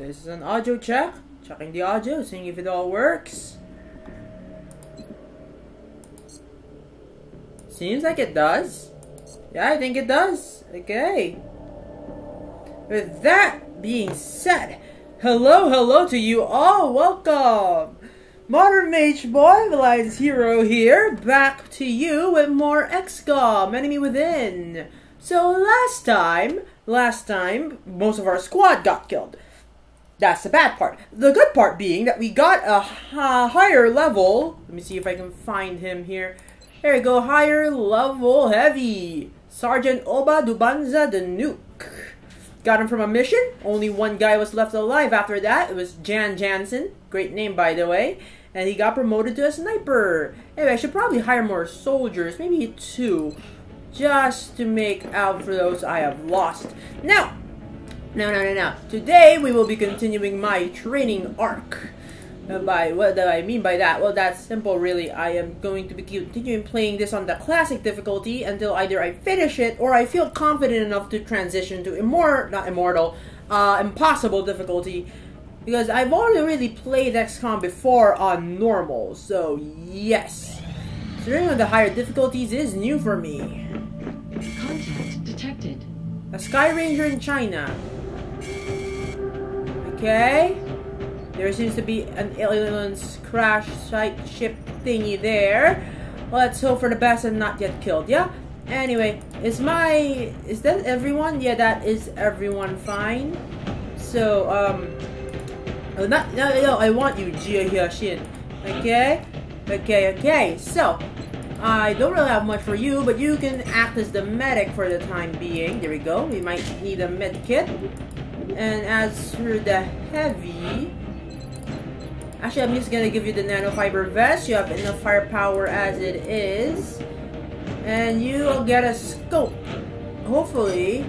This is an audio check. Checking the audio, seeing if it all works. Seems like it does. Yeah, I think it does. Okay. With that being said, hello, hello to you all. Welcome. Modern Mage Boy, Villians Hero here, back to you with more XCOM, Enemy Within. So last time, last time, most of our squad got killed. That's the bad part. The good part being that we got a higher level. Let me see if I can find him here. There we go, higher level heavy. Sergeant Oba Dubanza the Nuke. Got him from a mission. Only one guy was left alive after that. It was Jan Jansen. Great name, by the way and he got promoted to a sniper. Anyway, I should probably hire more soldiers, maybe two, just to make out for those I have lost. Now, now, no, no, no. Today we will be continuing my training arc. Uh, by what do I mean by that? Well, that's simple, really. I am going to be continuing playing this on the classic difficulty until either I finish it or I feel confident enough to transition to immortal, not immortal, uh, impossible difficulty because I've already really played XCOM before on normal, so yes. Considering the higher difficulties is new for me. Contact detected. A Sky Ranger in China. Okay. There seems to be an alien's crash site ship thingy there. Let's hope for the best and not get killed, yeah? Anyway, is my... Is that everyone? Yeah, that is everyone fine. So, um... Oh, not, no, no, I want you, Jia Hyashin. Okay? Okay, okay. So, I don't really have much for you, but you can act as the medic for the time being. There we go. We might need a med kit. And as for the heavy... Actually, I'm just gonna give you the nanofiber vest. You have enough firepower as it is. And you'll get a scope. Hopefully,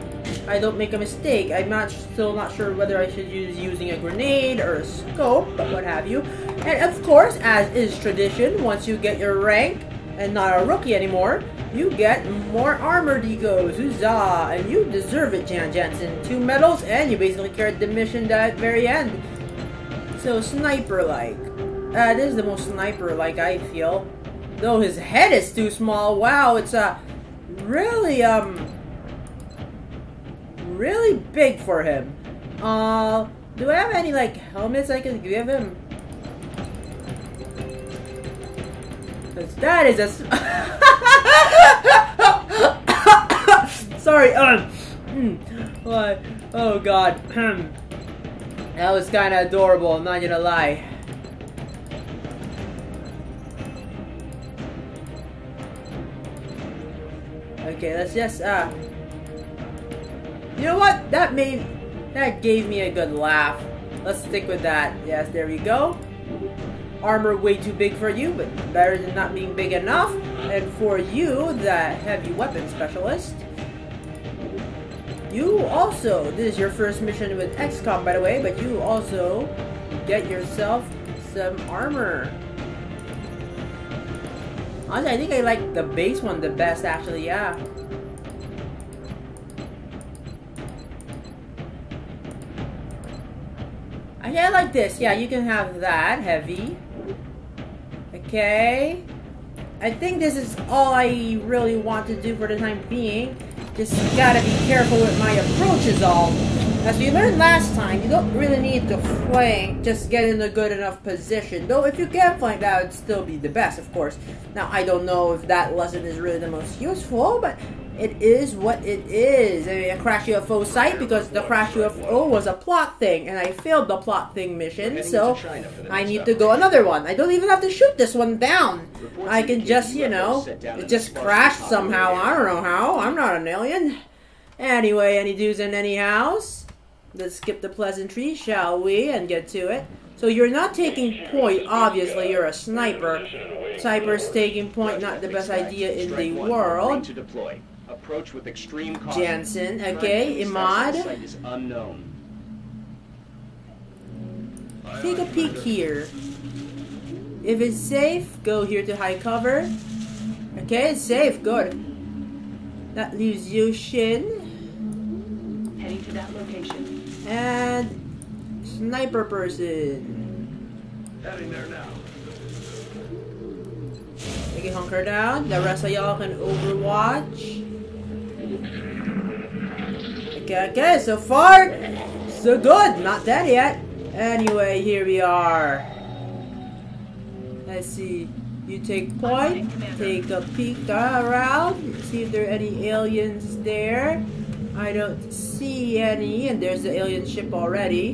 I don't make a mistake. I'm not still not sure whether I should use using a grenade or a scope, but what have you. And of course, as is tradition, once you get your rank and not a rookie anymore, you get more armor decos. Huzzah! And you deserve it, Jan Jensen. Two medals, and you basically carried the mission to the very end. So sniper-like. That is the most sniper-like I feel. Though his head is too small. Wow, it's a really um really big for him. Uh, do I have any, like, helmets I can give him? Because that is a... Sorry, um... What? Oh, God. that was kind of adorable, I'm not gonna lie. Okay, let's just, uh... You know what? That made... That gave me a good laugh. Let's stick with that. Yes, there we go. Armor way too big for you, but better than not being big enough. And for you, the heavy weapon specialist. You also, this is your first mission with XCOM by the way, but you also get yourself some armor. Honestly, I think I like the base one the best actually, yeah. Yeah, I like this. Yeah, you can have that. Heavy. Okay. I think this is all I really want to do for the time being. Just gotta be careful with my approach is all. As we learned last time, you don't really need to flank, just get in a good enough position. Though if you can flank, that would still be the best, of course. Now, I don't know if that lesson is really the most useful, but it is what it is. I mean, a crash UFO site because the crash UFO was a plot thing, and I failed the plot thing mission, so I need to go another one. I don't even have to shoot this one down. I can just, you know, it just crashed somehow. I don't know how. I'm not an alien. Anyway, any do's and any hows? Let's skip the pleasantry, shall we, and get to it. So you're not taking point, obviously, you're a sniper. Sniper's taking point, not the best idea in the world. Approach with extreme caution. Jansen, okay, Imad. is unknown. Take a peek here. If it's safe, go here to high cover. Okay, it's safe, good. That leaves you Shin. Heading to that location. And sniper person. Heading there now. Okay, hunker down. The rest of y'all can overwatch. Okay, okay, so far, so good. Not dead yet. Anyway, here we are. Let's see. You take point, take a peek around, see if there are any aliens there. I don't see any, and there's the alien ship already.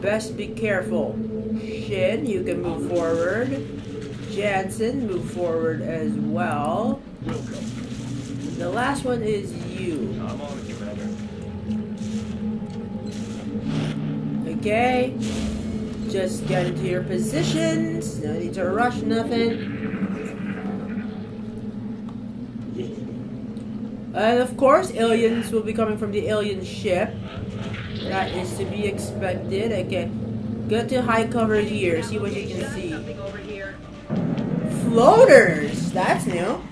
Best be careful. Shin, you can move forward. Jansen, move forward as well. Wilco. The last one is you. I'm on it, Commander. Okay. Just get into your positions. No need to rush nothing. And of course, aliens will be coming from the alien ship. That is to be expected. Okay. Go to high cover here. See what you can see. Floaters! That's new.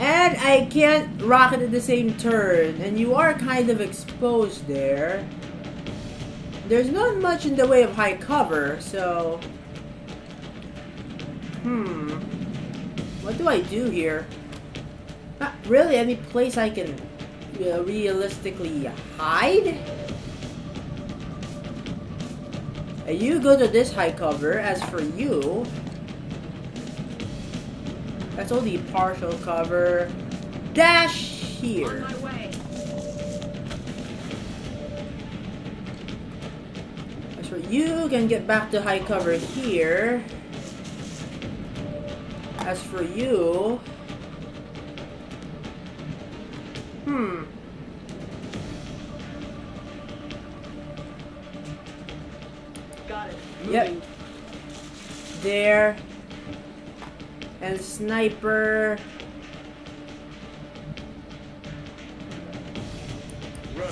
And I can't rocket at the same turn. And you are kind of exposed there. There's not much in the way of high cover, so... Hmm. What do I do here? Not really any place I can uh, realistically hide. You go to this high cover. As for you, that's only partial cover. Dash here. As for you, can get back to high cover here. As for you, hmm. Got it. Yep. There and sniper.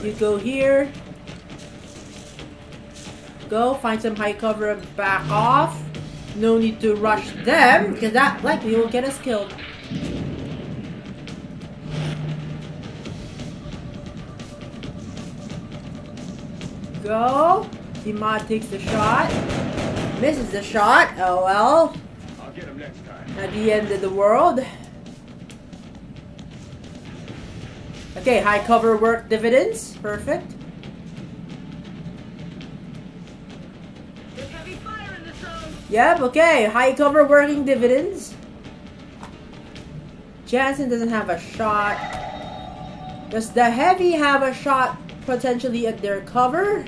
You go here. Go find some high cover and back off. No need to rush them because that likely will get us killed. Go. Imad takes the shot. Misses the shot. Oh well at the end of the world. Okay, high cover work dividends. Perfect. Yep, okay. High cover working dividends. Jansen doesn't have a shot. Does the heavy have a shot potentially at their cover?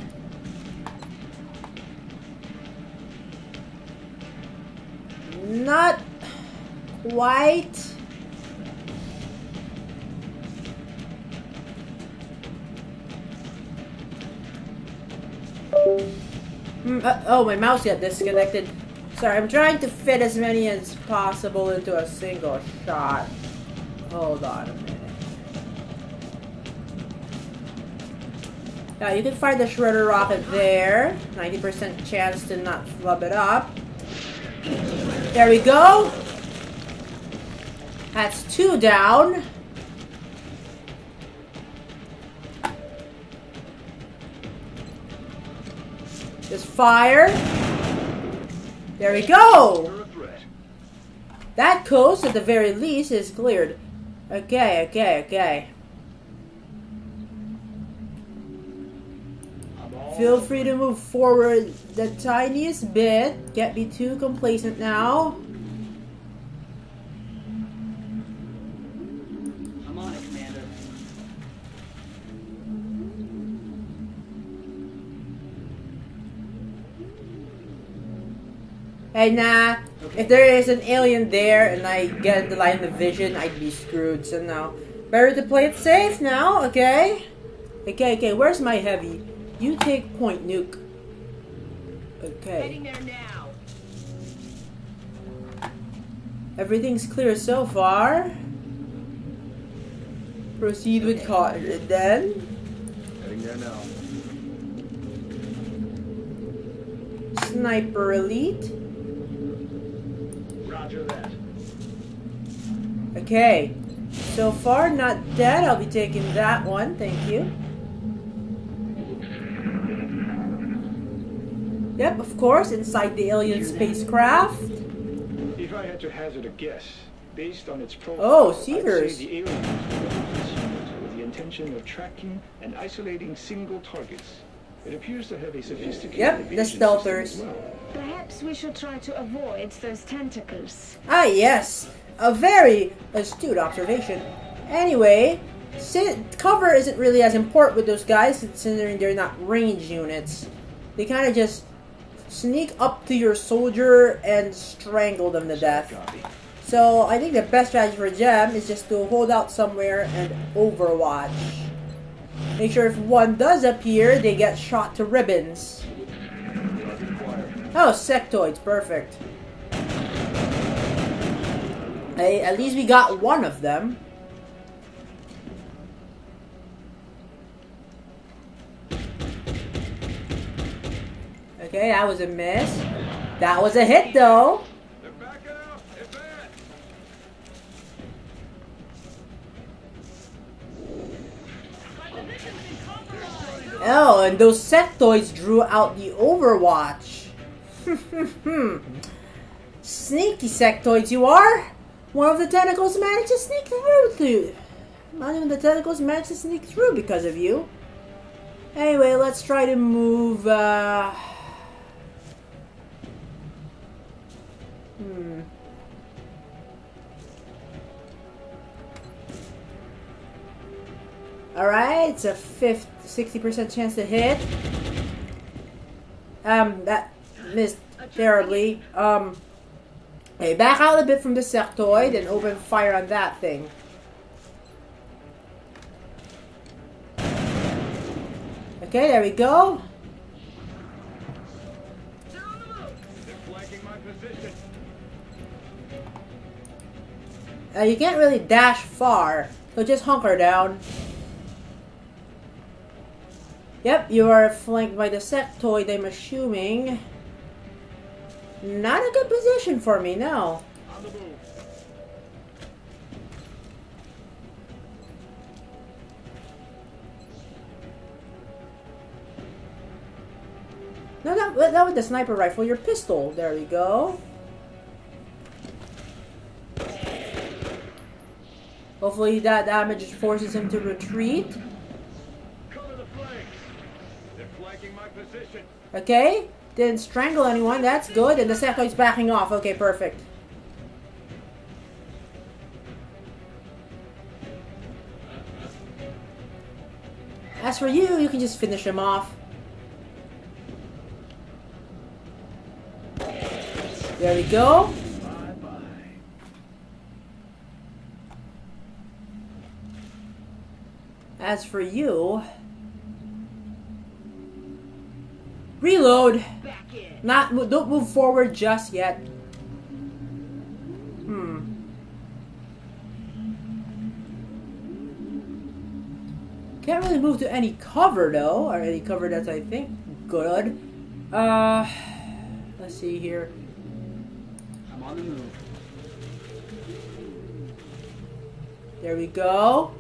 Not quite. Hmm, uh, oh, my mouse got disconnected. Sorry, I'm trying to fit as many as possible into a single shot. Hold on a minute. Yeah, you can find the Shredder rocket there. 90% chance to not flub it up. There we go. That's two down. Just fire. There we go. That coast, at the very least, is cleared. Okay, okay, okay. Feel free to move forward the tiniest bit. Can't be too complacent now. I'm on it, Commander. Hey, nah. Uh, if there is an alien there and I get the line of vision, I'd be screwed. So now, better to play it safe now, okay? Okay, okay. Where's my heavy? You take point, nuke. Okay. there now. Everything's clear so far. Proceed with caution then. Heading there now. Sniper Elite. Roger that. Okay. So far, not dead. I'll be taking that one. Thank you. Yep, of course, inside the alien spacecraft. If I had to hazard a guess, based on its profile, oh, Seekers. the aliens with the intention of tracking and isolating single targets it appears to have a sophisticated Yep, the evasion stealthers. well. Perhaps we should try to avoid those tentacles. Ah, yes. A very astute observation. Anyway, cover isn't really as important with those guys considering they're not range units. They kind of just sneak up to your soldier and strangle them to death. So I think the best strategy for Gem is just to hold out somewhere and overwatch. Make sure if one does appear, they get shot to ribbons. Oh, sectoids, perfect. Hey, at least we got one of them. Okay, that was a miss. That was a hit, though. They're backing up. Advance. Oh, and those sectoids drew out the Overwatch. Sneaky sectoids you are! One of the tentacles managed to sneak through to Not even the tentacles managed to sneak through because of you. Anyway, let's try to move, uh... Hmm. Alright, it's a fifth, 60% chance to hit. Um, that missed terribly. Um, hey, back out a bit from the sectoid and open fire on that thing. Okay, there we go. Uh, you can't really dash far, so just hunker down. Yep, you are flanked by the sectoid, I'm assuming. Not a good position for me, no. No, not, not with the sniper rifle, your pistol. There we go. Hopefully that damage forces him to retreat. Cover the flanks. They're flanking my position. Okay, didn't strangle anyone, that's good. And the sectoid's backing off. Okay, perfect. As for you, you can just finish him off. There we go. As for you, reload. Not don't move forward just yet. Hmm. Can't really move to any cover though, or any cover that's I think good. Uh, let's see here. I'm on the move. There we go.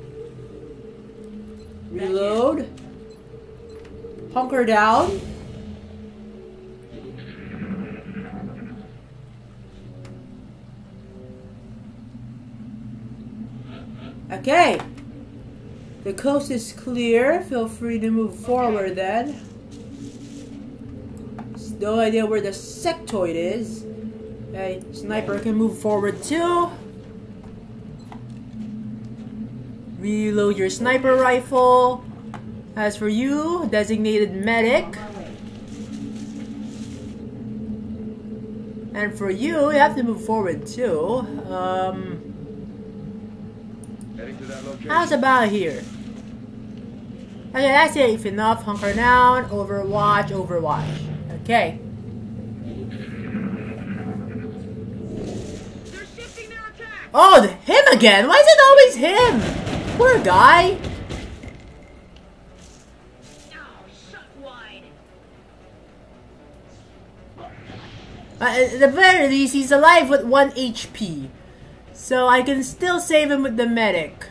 Reload. Hunker down. Okay. The coast is clear. Feel free to move forward then. No idea where the sectoid is. Okay, sniper can move forward too. Reload your sniper rifle. As for you, designated medic. And for you, you have to move forward too. Um, Heading to that location. How's about here? Okay, that's safe enough. Hunker down, overwatch, overwatch. Okay. Oh, him again! Why is it always him? Poor guy. Uh, at the very least, he's alive with 1 HP. So I can still save him with the medic.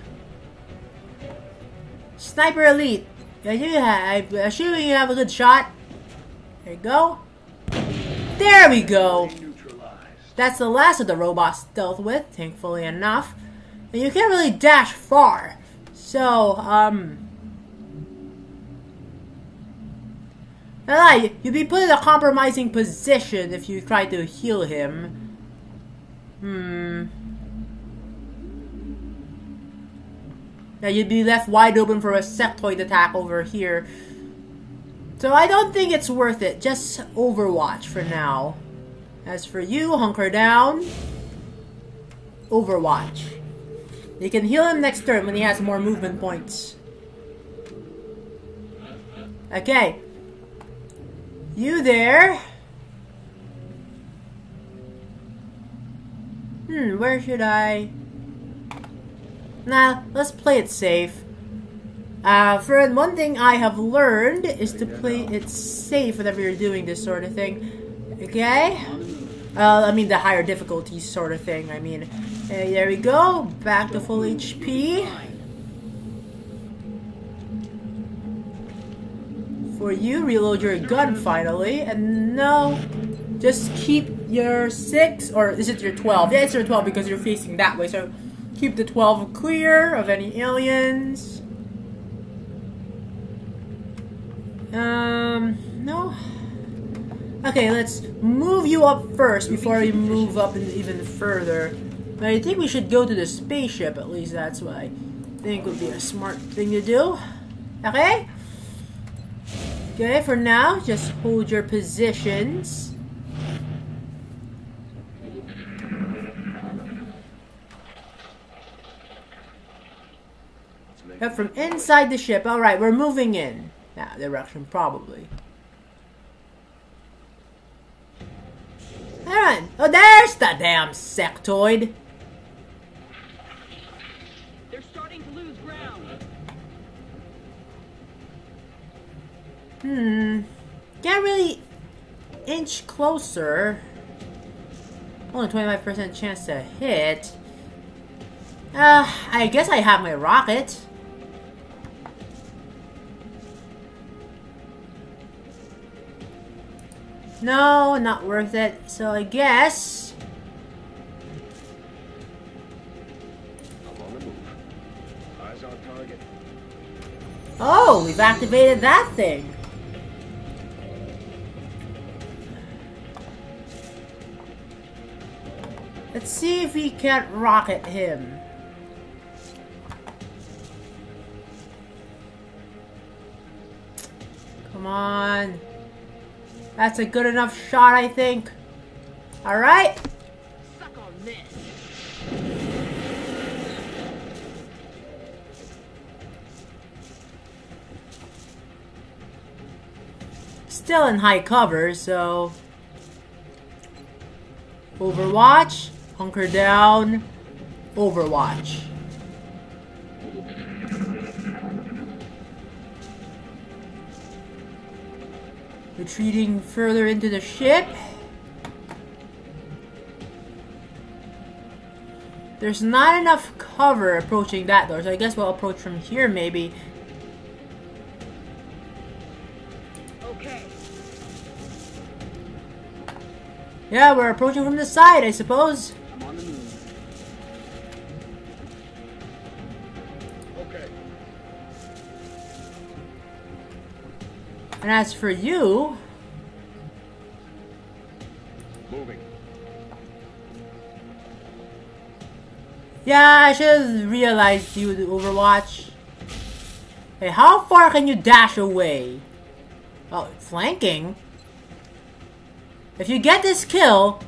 Sniper Elite. I'm assuming you have a good shot. There you go. There we go. That's the last of the robots dealt with, thankfully enough. And you can't really dash far. So, um... I you'd be put in a compromising position if you try to heal him. Hmm. Now you'd be left wide open for a sectoid attack over here. So I don't think it's worth it. Just Overwatch for now. As for you, hunker down. Overwatch. You can heal him next turn when he has more movement points. Okay. You there? Hmm, where should I... Nah, let's play it safe. Uh, friend, one thing I have learned is to play it safe whenever you're doing this sort of thing. Okay? Uh, I mean the higher difficulty sort of thing. I mean, there we go. Back to full HP. For you, reload your gun finally. And no, just keep your 6, or is it your 12? Yeah, it's your 12 because you're facing that way. So keep the 12 clear of any aliens. Um, no. Okay, let's move you up first before we move up even further. But I think we should go to the spaceship, at least that's what I think would be a smart thing to do. Okay? Okay, for now, just hold your positions. Yep, from inside the ship. Alright, we're moving in. That direction, probably. Alright. Oh, there's the damn sectoid. They're starting to lose ground. Hmm. Can't really inch closer. Only 25% chance to hit. Uh, I guess I have my rocket. No, not worth it. So I guess... I'm on the move. Eyes on target. Oh, we've activated that thing. Let's see if we can't rocket him. Come on. That's a good enough shot, I think. Alright. Still in high cover, so... Overwatch. Hunker down. Overwatch. Retreating further into the ship. There's not enough cover approaching that door, so I guess we'll approach from here maybe. Okay. Yeah, we're approaching from the side, I suppose. And as for you, Moving. yeah, I should have realized you would Overwatch. Hey, how far can you dash away? Oh, flanking? If you get this kill...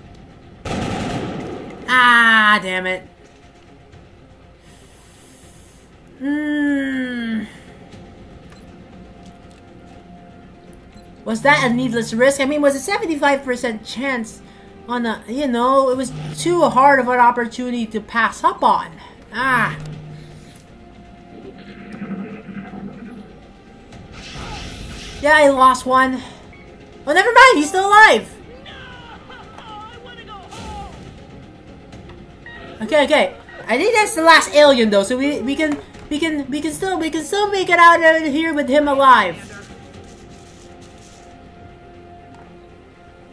Ah, damn it. Hmm... Was that a needless risk? I mean, was a 75% chance on a, you know, it was too hard of an opportunity to pass up on. Ah. Yeah, I lost one. Oh, never mind, he's still alive. Okay, okay. I think that's the last alien though, so we we can we can we can still we can still make it out of here with him alive.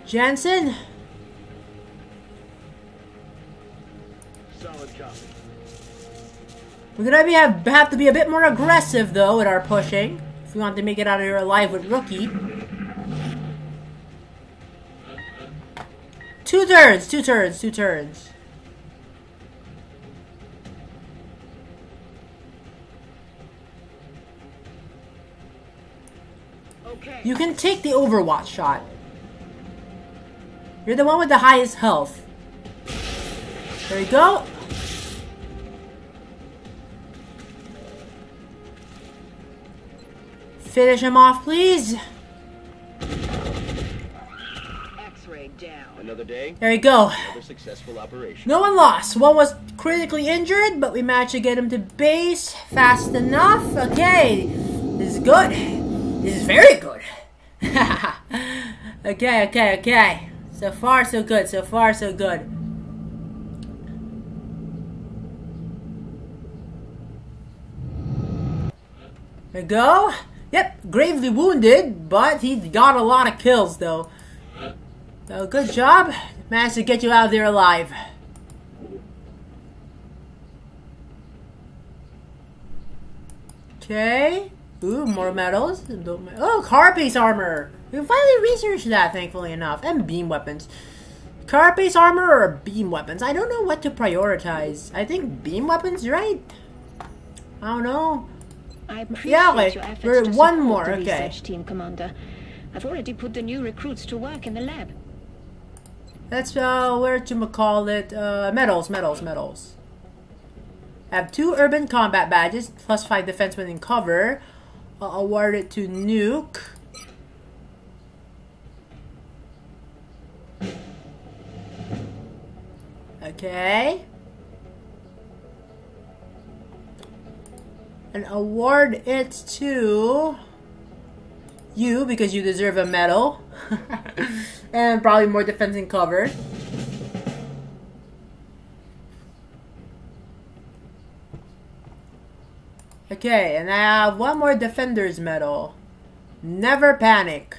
Jensen? Solid copy. We're gonna be have, have to be a bit more aggressive though with our pushing if we want to make it out of here alive with Rookie. Two turns, two turns, two turns. Okay. You can take the Overwatch shot. You're the one with the highest health. There you go. Finish him off, please. X-ray down. Another day, There you go. another successful operation. No one lost. One was critically injured, but we managed to get him to base fast enough. Okay, this is good. This is very good. okay, okay, okay. So far, so good. So far, so good. There you go. Yep, gravely wounded, but he got a lot of kills, though. So good job. Managed to get you out of there alive. Okay. Ooh, more medals. Oh, carapace armor. We finally researched that, thankfully enough. And beam weapons. Carapace armor or beam weapons? I don't know what to prioritize. I think beam weapons, right? I don't know. I appreciate Yeah, okay. your efforts We're- to one more, the okay. research team, Commander. I've already put the new recruits to work in the lab. That's uh, where to call it uh, medals, medals, medals. I have two urban combat badges, plus five defense within cover. I'll award it to Nuke. Okay. And award it to you because you deserve a medal. and probably more defense and cover. Okay, and I have one more defender's medal. Never panic.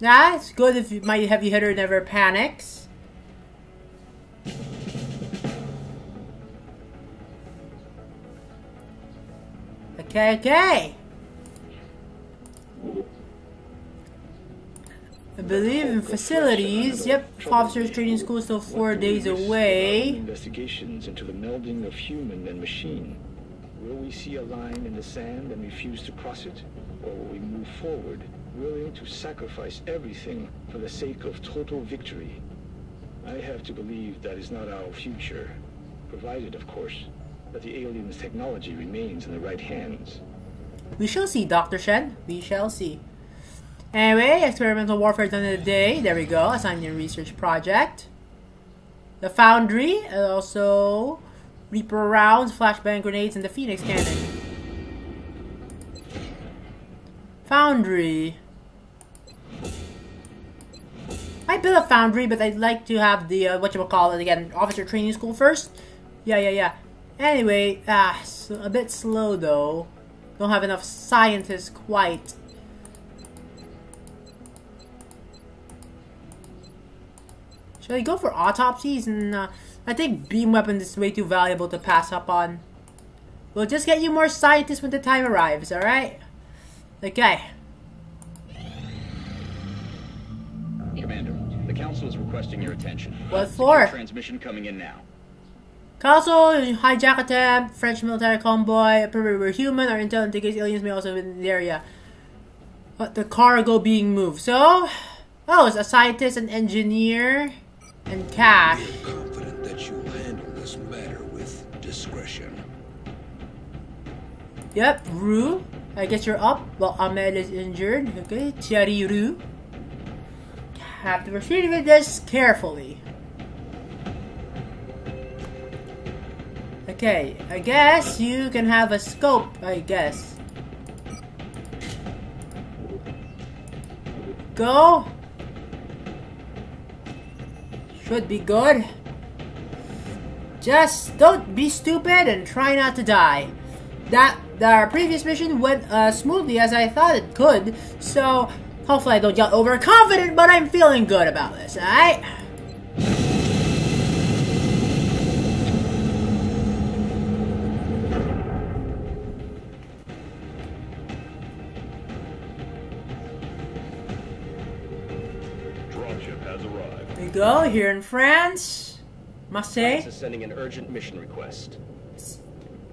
Yeah, it's good if my heavy hitter never panics. Okay, okay. I believe in facilities. Yep, officers training school still four days away. Investigations into the melding of human and machine. Will we see a line in the sand and refuse to cross it? Or will we move forward, willing to sacrifice everything for the sake of total victory? I have to believe that is not our future. Provided, of course, that the aliens' technology remains in the right hands. We shall see, Dr. Shen. We shall see. Anyway, experimental warfare done in day. There we go. Assigned your research project. The Foundry, and also Reaper rounds, flashbang grenades, and the Phoenix cannon. Foundry. I built a foundry, but I'd like to have the uh, what you call it again, officer training school first. Yeah, yeah, yeah. Anyway, ah, s- a bit slow though. Don't have enough scientists quite. Shall we go for autopsies? And uh, I think beam weapons is way too valuable to pass up on. We'll just get you more scientists when the time arrives. All right? Okay. Commander, the Council is requesting your attention. What Secure for? Transmission coming in now. Council, hijack attempt, French military convoy, apparently we're human, our intel indicates aliens may also be in the area. But the cargo being moved. So, oh, it's a scientist, an engineer, and cash. confident that you handle this matter with discretion. Yep, Rue. I guess you're up. Well, Ahmed is injured. Okay, Thierry Rue. Have to proceed with this carefully. Okay, I guess you can have a scope, I guess. Go. Should be good. Just don't be stupid and try not to die. That our previous mission went uh, smoothly as I thought it could, so Hopefully I don't get overconfident, but I'm feeling good about this, alright? Dropship has arrived. We go, here in France. Marseille. is sending an urgent mission request.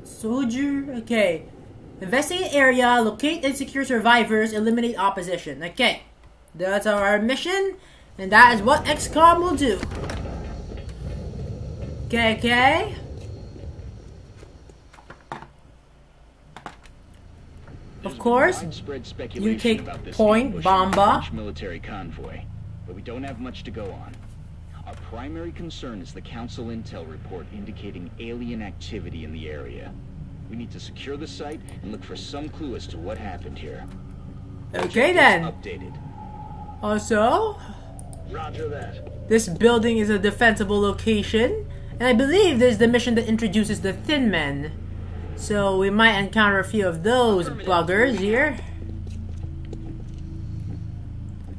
Soldier, okay. Investigate area, locate and secure survivors, eliminate opposition. Okay. That's our mission, and that is what XCOM will do. Okay, okay. Of course, speculation take Point Bomba. Military convoy, but we don't have much to go on. Our primary concern is the Council Intel report indicating alien activity in the area. We need to secure the site and look for some clue as to what happened here. Okay then. Updated. Also, Roger that. this building is a defensible location, and I believe this is the mission that introduces the Thin Men. So we might encounter a few of those buggers here.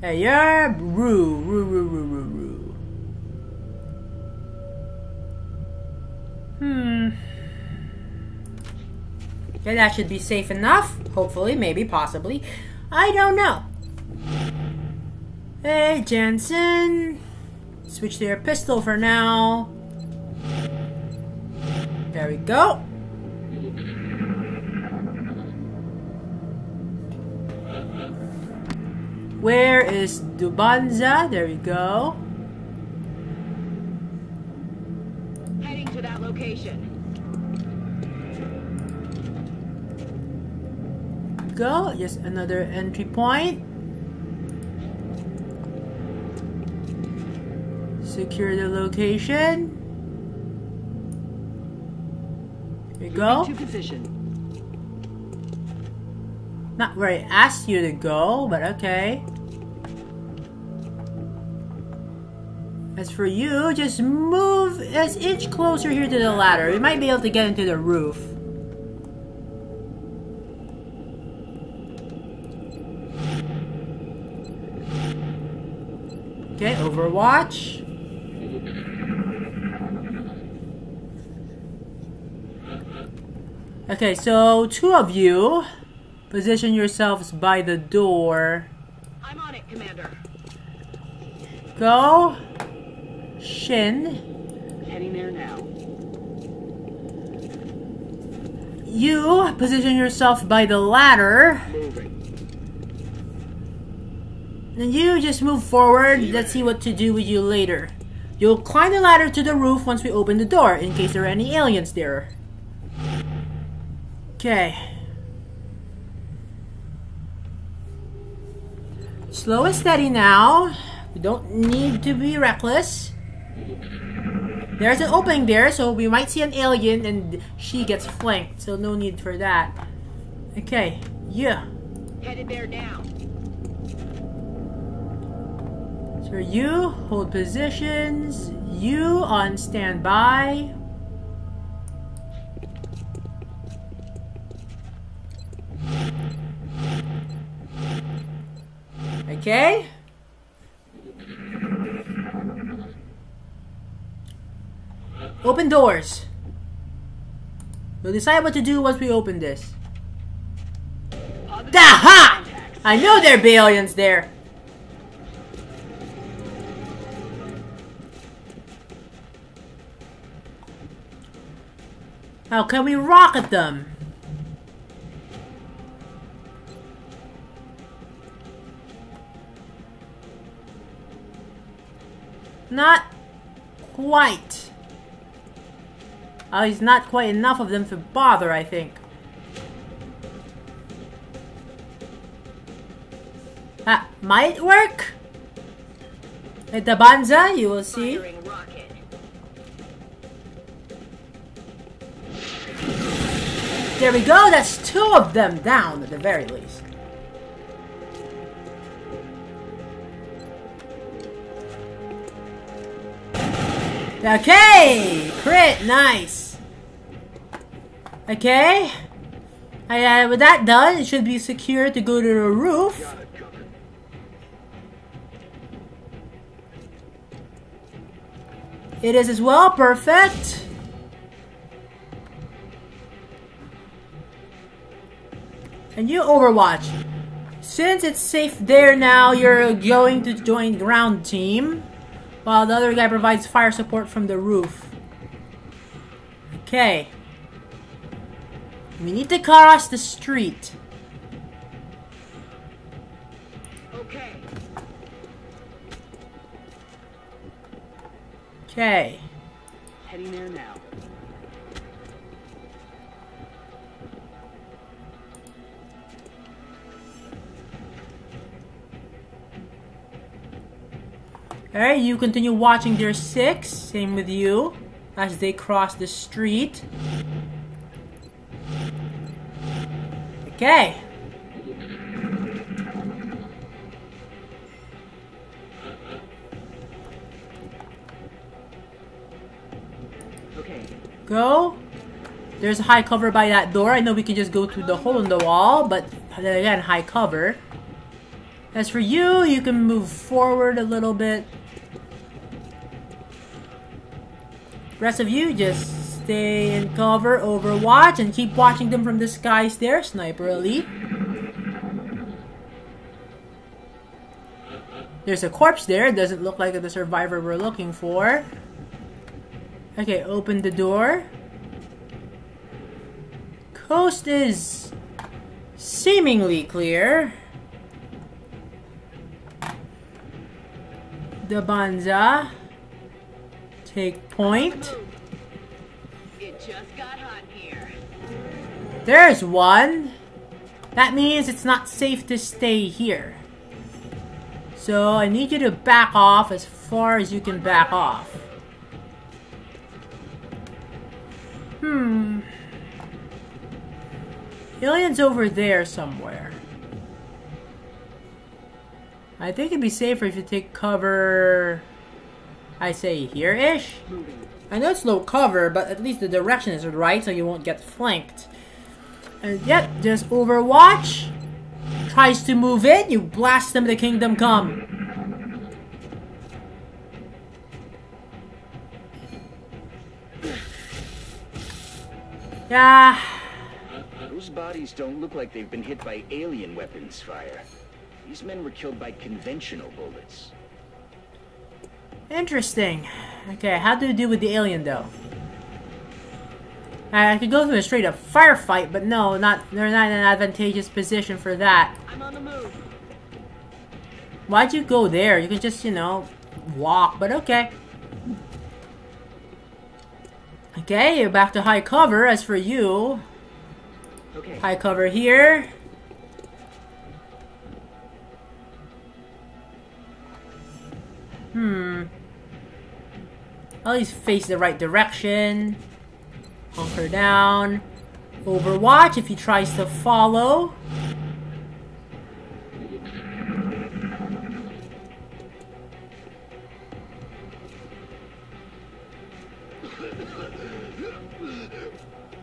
Hey, yeah, roo, roo, roo, roo, roo, roo. Hmm. Okay, that should be safe enough. Hopefully, maybe, possibly. I don't know. Hey, Jensen. Switch to your pistol for now. There we go. Where is Dubanza? There we go. Go. Just another entry point. Secure the location. Here we go. To position. Not where I asked you to go, but okay. As for you, just move as inch closer here to the ladder. We might be able to get into the roof. Overwatch. Okay, so two of you position yourselves by the door. I'm on it, Commander. Go. Shin. Heading there now. You position yourself by the ladder. Moving. And you just move forward. Let's see what to do with you later. You'll climb the ladder to the roof once we open the door, in case there are any aliens there. Okay. Slow and steady now. We don't need to be reckless. There's an opening there, so we might see an alien and she gets flanked, so no need for that. Okay, yeah. Headed there now. So you hold positions, you on standby. Okay. Open doors. We'll decide what to do once we open this. Aha! I know there are aliens there. How can we rocket them? Not quite. Oh, he's not quite enough of them to bother, I think. That might work. At the Banza, you will see. There we go, that's two of them down at the very least. Okay! Crit, nice. Okay. I, uh, with that done, it should be secure to go to the roof. It is as well, perfect. And you Overwatch. Since it's safe there now, you're going to join ground team. While the other guy provides fire support from the roof. Okay. We need to cross the street. Okay. Okay. Heading there now. Alright, you continue watching their six. Same with you. As they cross the street. Okay. Okay. Go. There's a high cover by that door. I know we can just go through the hole in the wall, but again, high cover. As for you, you can move forward a little bit. Rest of you, just stay in cover, overwatch, and keep watching them from the skies there, Sniper Elite. There's a corpse there. Doesn't look like the survivor we're looking for. Okay, open the door. Coast is seemingly clear. The Banza. Take point. It just got hot here. There's one. That means it's not safe to stay here. So I need you to back off as far as you can back off. Hmm. Alien's over there somewhere. I think it'd be safer if you take cover... I say here-ish? I know it's low cover, but at least the direction is right so you won't get flanked. And yet, just Overwatch tries to move in, you blast them to Kingdom Come. Yeah, Those bodies don't look like they've been hit by alien weapons fire. These men were killed by conventional bullets. Interesting. Okay, how do we deal with the alien though? I could go through a straight up firefight, but no, not they're not in an advantageous position for that. I'm on the move. Why'd you go there? You could just, you know, walk, but okay. Okay, you're back to high cover. As for you, Okay. high cover here. Hmm. At least face the right direction. Hunker down. Overwatch if he tries to follow.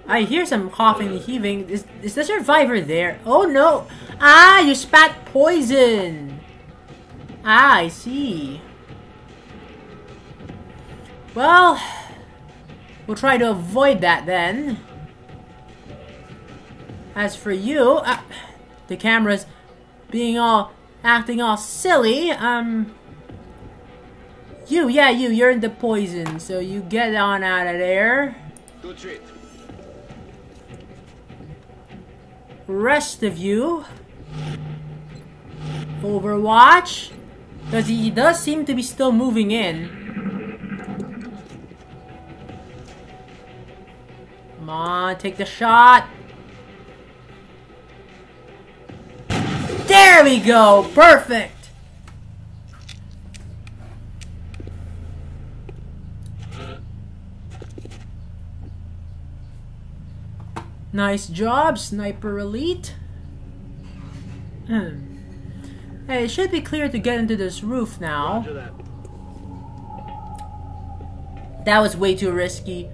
I hear some coughing and heaving. Is, is the survivor there? Oh no! Ah, you spat poison! Ah, I see. Well, we'll try to avoid that then. As for you, uh, the camera's being all, acting all silly, um... You, yeah, you, you're in the poison, so you get on out of there. Good treat. rest of you Overwatch because he does seem to be still moving in come on take the shot there we go perfect Nice job, Sniper Elite. Hmm. Hey, it should be clear to get into this roof now. That. That was way too risky.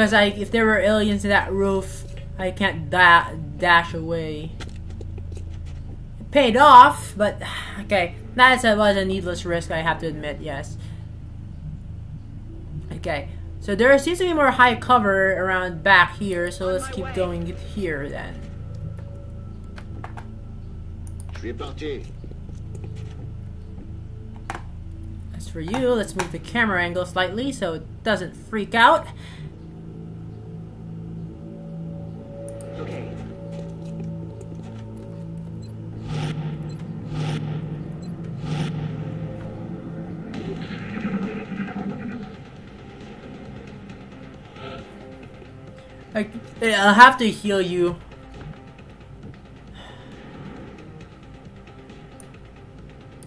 Because I, if there were aliens in that roof, I can't da dash away. It paid off, but okay, that was a needless risk. I have to admit, yes. Okay, so there seems to be more high cover around back here, so let's keep going here then. C'est parti. As for you, let's move the camera angle slightly so it doesn't freak out. Okay. I, I'll have to heal you.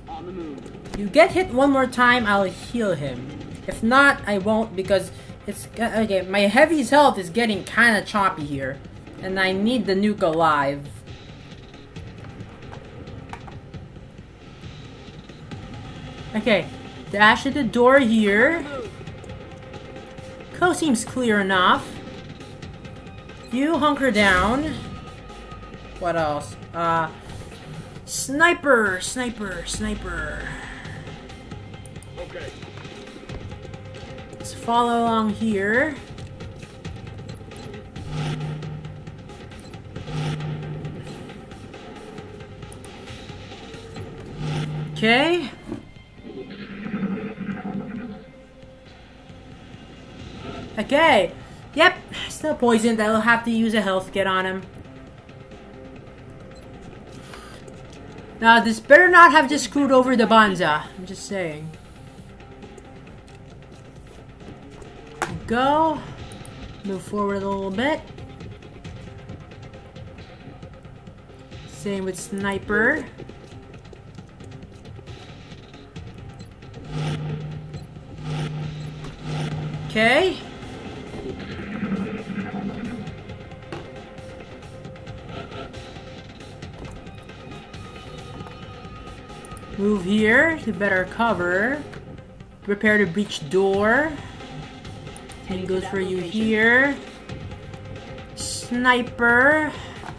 On the move. You get hit one more time, I'll heal him. If not, I won't because it's uh, okay. My heavy's health is getting kind of choppy here, and I need the nuke alive. Okay, dash at the door here. Co seems clear enough. You hunker down. What else? Uh, sniper, sniper, sniper. Okay. Let's follow along here. Okay. Okay. Yep, still poisoned. I'll have to use a health kit on him. Now, this better not have just screwed over the Banza. I'm just saying. Go. Move forward a little bit. Same with Sniper. Okay. Move here to better cover. Prepare to breach door. Same goes for you here. Sniper.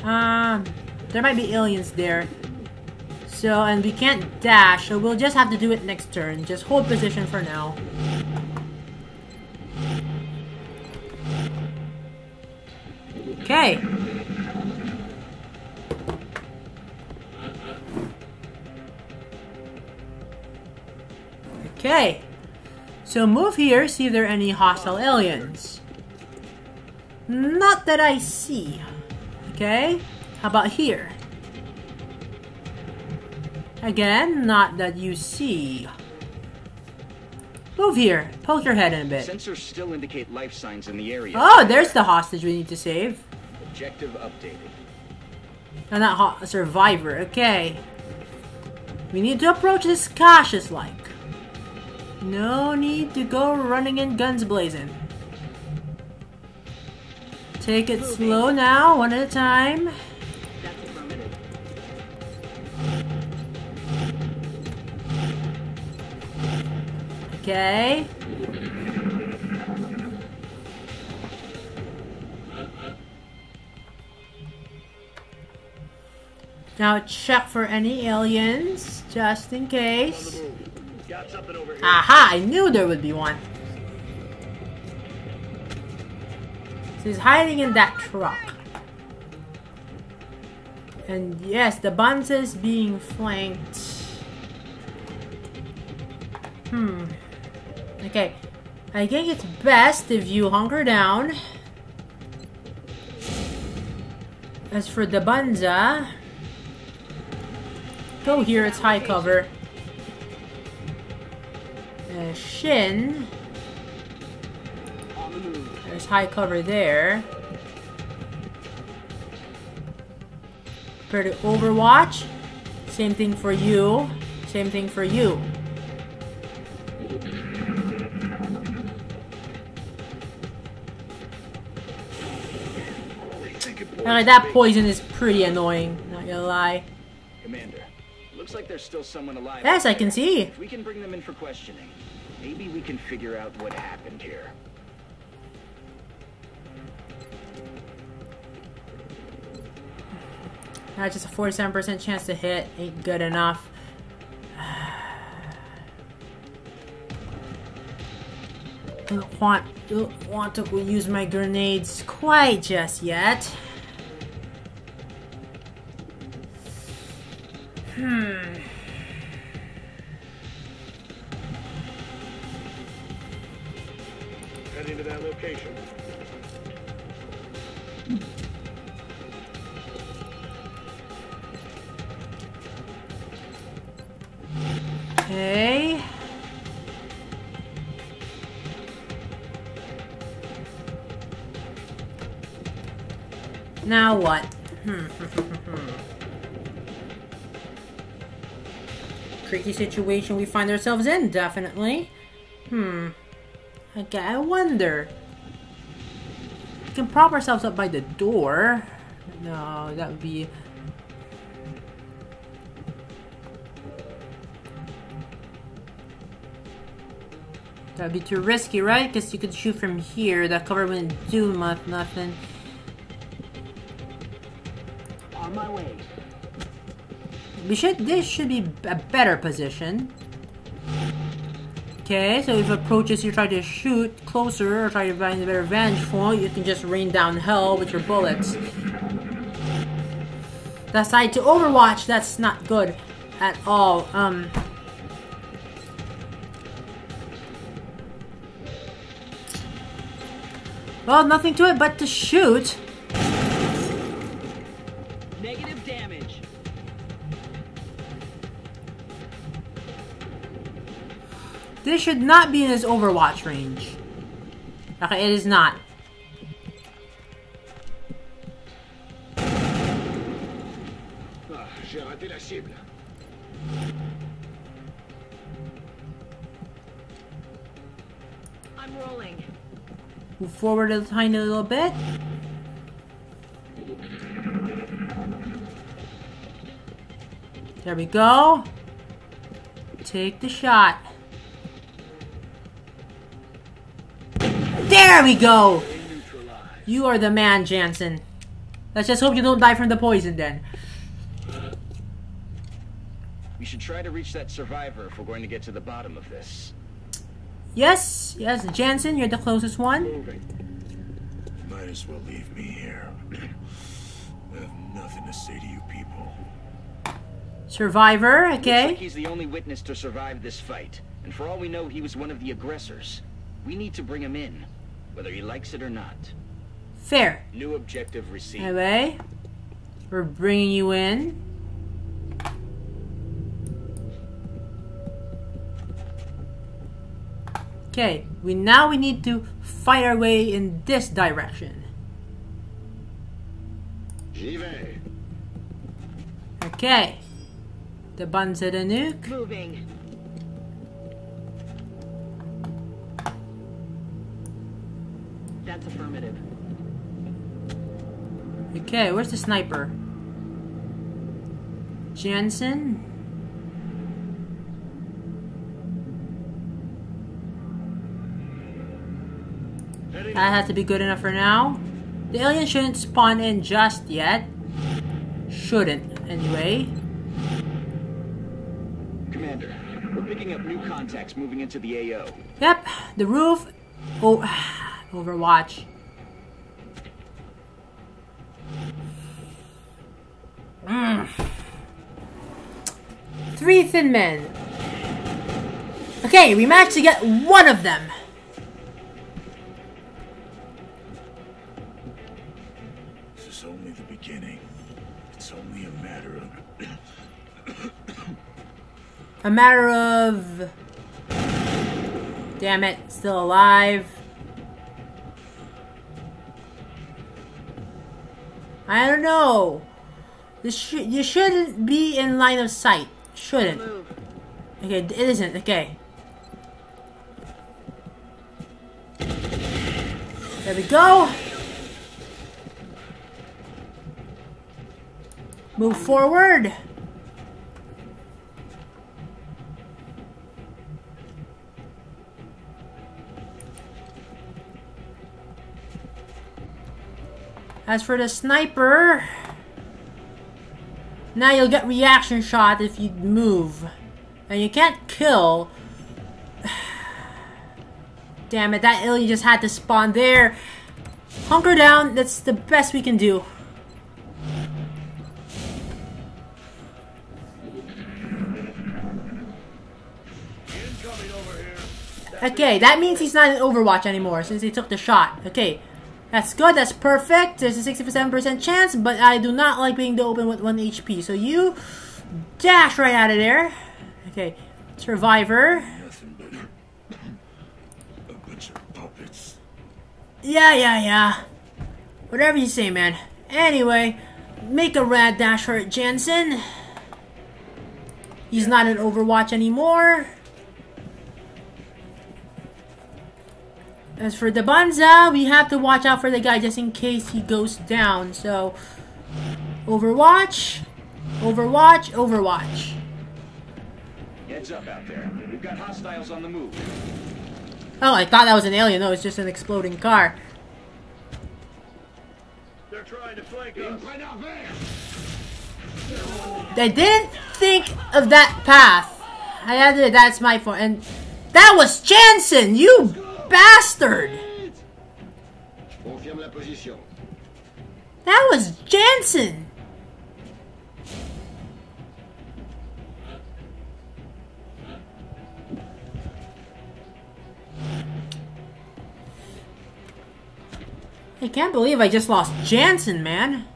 Um, there might be aliens there. So, and we can't dash, so we'll just have to do it next turn. Just hold position for now. So move here, see if there are any hostile aliens. Not that I see. Okay? How about here? Again, not that you see. Move here. Poke your head in a bit. Sensors still indicate life signs in the area. Oh, there's the hostage we need to save. Objective updated. And that survivor. Okay. We need to approach this cautious like. No need to go running in guns blazing. Take it slow now, one at a time. Okay. Now check for any aliens, just in case. Got something over here. Aha! I knew there would be one. So he's hiding in that truck. And yes, the Banza is being flanked. Hmm. Okay. I think it's best if you hunker down. As for the Banza, go here, it's high cover. Shin, On the move. there's high cover there. Prepare to Overwatch. Same thing for you. Same thing for you. Alright, that poison is pretty annoying, not gonna lie. Commander, looks like there's still someone alive. Yes, I can see. If we can bring them in for questioning, maybe we can figure out what happened here. Not just a 47% chance to hit, ain't good enough. don't want, don't want to use my grenades quite just yet. Hmm. Situation we find ourselves in, definitely. Hmm. Okay, I wonder. We can prop ourselves up by the door. No, that would be That'd be too risky, right? Because you could shoot from here. That cover wouldn't do much, nothing. On my way. We should. This should be a better position. Okay, so if approaches you try to shoot closer or try to find a better vantage point, you can just rain down hell with your bullets. That side to Overwatch, that's not good at all. Um. Well, nothing to it but to shoot. This should not be in his Overwatch range. Okay, it is not. Ah, j'ai raté la cible. I'm rolling. Move forward a tiny little bit. There we go. Take the shot. There we go! You are the man, Jansen. Let's just hope you don't die from the poison then. We should try to reach that survivor if we're going to get to the bottom of this. Yes, yes, Jansen, you're the closest one. Might as well leave me here. I have nothing to say to you people. Survivor, Looks like okay. he's the only witness to survive this fight. And for all we know, he was one of the aggressors. We need to bring him in, whether he likes it or not. Fair. New objective received. Anyway, we're bringing you in. Okay, we now we need to fight our way in this direction. J'y. Okay. The buns at a nuke. Moving. Affirmative. Okay, where's the sniper? Jensen? Heading That has to be good enough for now. The alien shouldn't spawn in just yet. Shouldn't, anyway. Commander, we're picking up new contacts moving into the AO. Yep, the roof. Oh, Overwatch. Mm. Three thin men. Okay, we managed to get one of them. This is only the beginning. It's only a matter of. A matter of. Damn it, still alive. I don't know. This sh you shouldn't be in line of sight. Shouldn't. Move. Okay, it isn't. Okay. There we go. Move forward. As for the sniper, now you'll get reaction shot if you move. And you can't kill. damn it, that alien just had to spawn there. Hunker down, that's the best we can do. Okay, that means he's not in Overwatch anymore since he took the shot. Okay, that's good, that's perfect. There's a 67% chance, but I do not like being the open with 1 HP. So you dash right out of there. Okay, Survivor. Yeah, yeah, yeah. Whatever you say, man. Anyway, make a rad dash for Jansen. He's not in Overwatch anymore. As for the Banza, we have to watch out for the guy just in case he goes down. So, Overwatch, Overwatch, Overwatch. Heads up out there. We've got hostiles on the move. Oh, I thought that was an alien. No, it's just an exploding car. They're trying to flank us. I didn't think of that path. I had to, that's my fault. And that was Jansen, you bastard! Confirme la position. That was Jansen! I can't believe I just lost Jansen, man.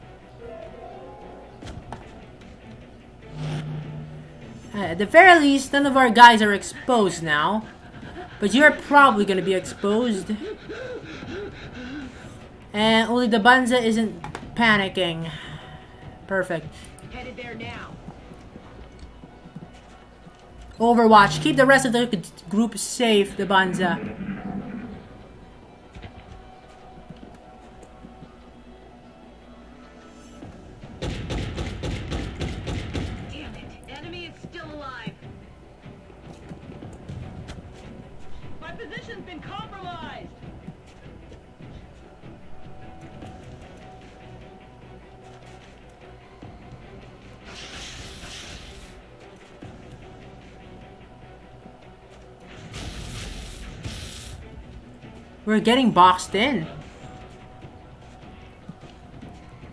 At the very least, none of our guys are exposed now. But you're probably gonna be exposed. And only the Banza isn't panicking. Perfect. Headed there now. Overwatch. Keep the rest of the group safe, the Banza. We're getting boxed in.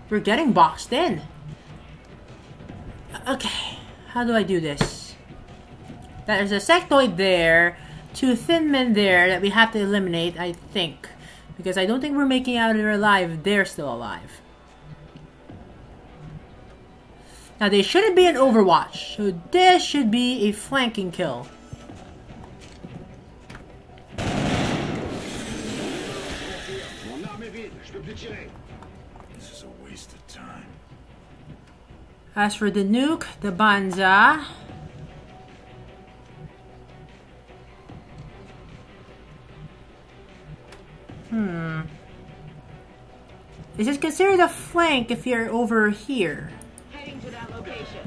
We're getting boxed in. Okay, how do I do this? There's a sectoid there, two thin men there that we have to eliminate, I think. Because I don't think we're making out they're alive, they're still alive. Now they shouldn't be an Overwatch, so this should be a flanking kill. Vide, je peux plus tirer. This is a waste of time. As for the nuke, the Banza. Hmm. Is it considered a flank if you're over here? Heading to that location.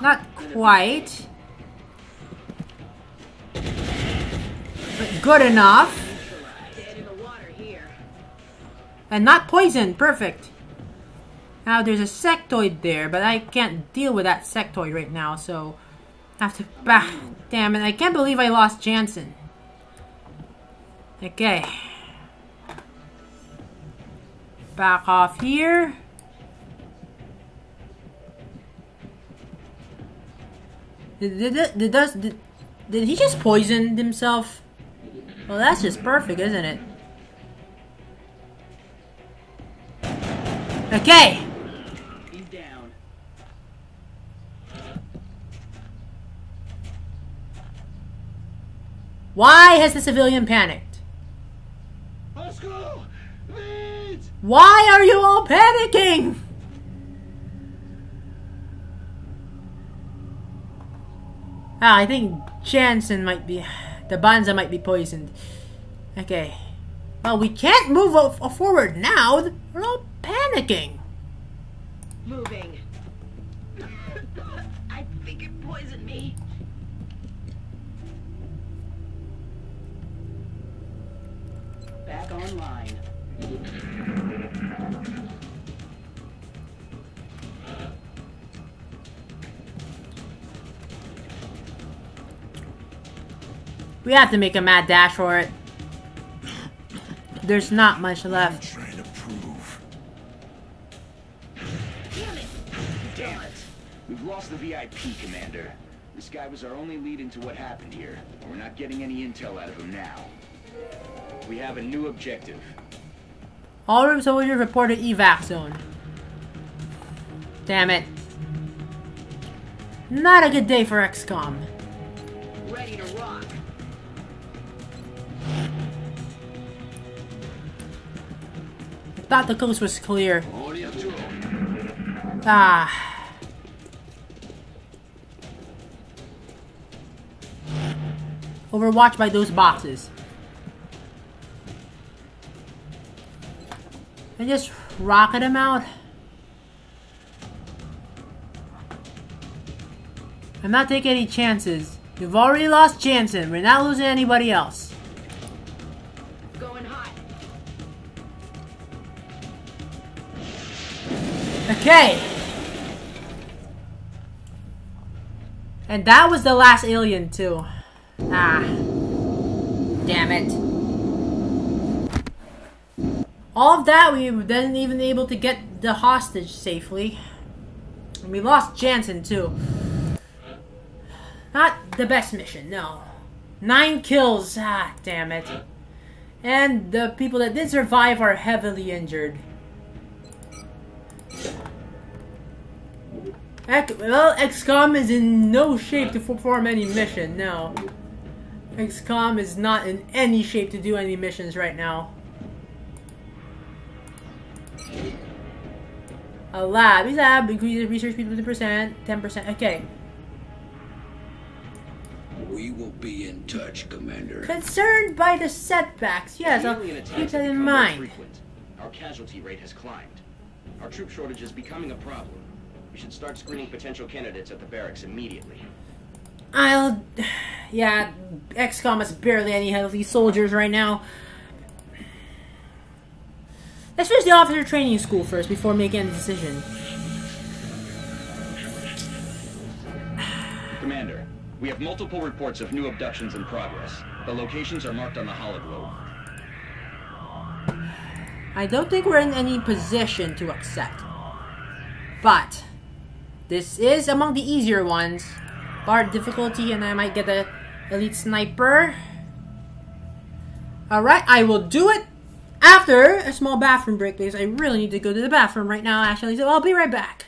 Not quite. But good enough. And not poison! Perfect. Now there's a sectoid there, but I can't deal with that sectoid right now, so I have to bah damn it, I can't believe I lost Jansen. Okay. Back off here. Did, did, did, did, did he just poison himself? Well, that's just perfect, isn't it? Okay. He's down. Why has the civilian panicked? Why are you all panicking? Ah, I think Jansen might be. The Banza might be poisoned. Okay. Well, we can't move forward now. Panicking. Moving. I think it poisoned me. Back online. We have to make a mad dash for it. There's not much left. Lost the VIP, Commander. This guy was our only lead into what happened here. and We're not getting any intel out of him now. We have a new objective. All room soldiers reported evac zone. Damn it. Not a good day for XCOM. Ready to rock. Thought the coast was clear. Ah. Overwatched by those boxes. And just rocket him out. I'm not taking any chances. You've already lost Jansen. We're not losing anybody else. Going hot. Okay. And that was the last alien too. Ah. Damn it. All of that, we wasn't even able to get the hostage safely. And we lost Jansen too. Not the best mission, no. Nine kills, ah, damn it. And the people that did survive are heavily injured. Well, XCOM is in no shape to perform any mission, no. XCOM is not in any shape to do any missions right now. A lab, is lab, increase research speed 50%, 10%, okay. We will be in touch, Commander. Concerned by the setbacks, yes, The I'll alien keep attacks that have in become more mind. frequent. Our casualty rate has climbed. Our troop shortage is becoming a problem. We should start screening potential candidates at the barracks immediately. I'll. Yeah, XCOM has barely any healthy soldiers right now. Let's finish the officer training school first before making a decision. Commander, we have multiple reports of new abductions in progress. The locations are marked on the hologlobe. I don't think we're in any position to accept. But, this is among the easier ones. Bar difficulty, and I might get a elite sniper. Alright, I will do it after a small bathroom break because I really need to go to the bathroom right now, actually. So I'll be right back.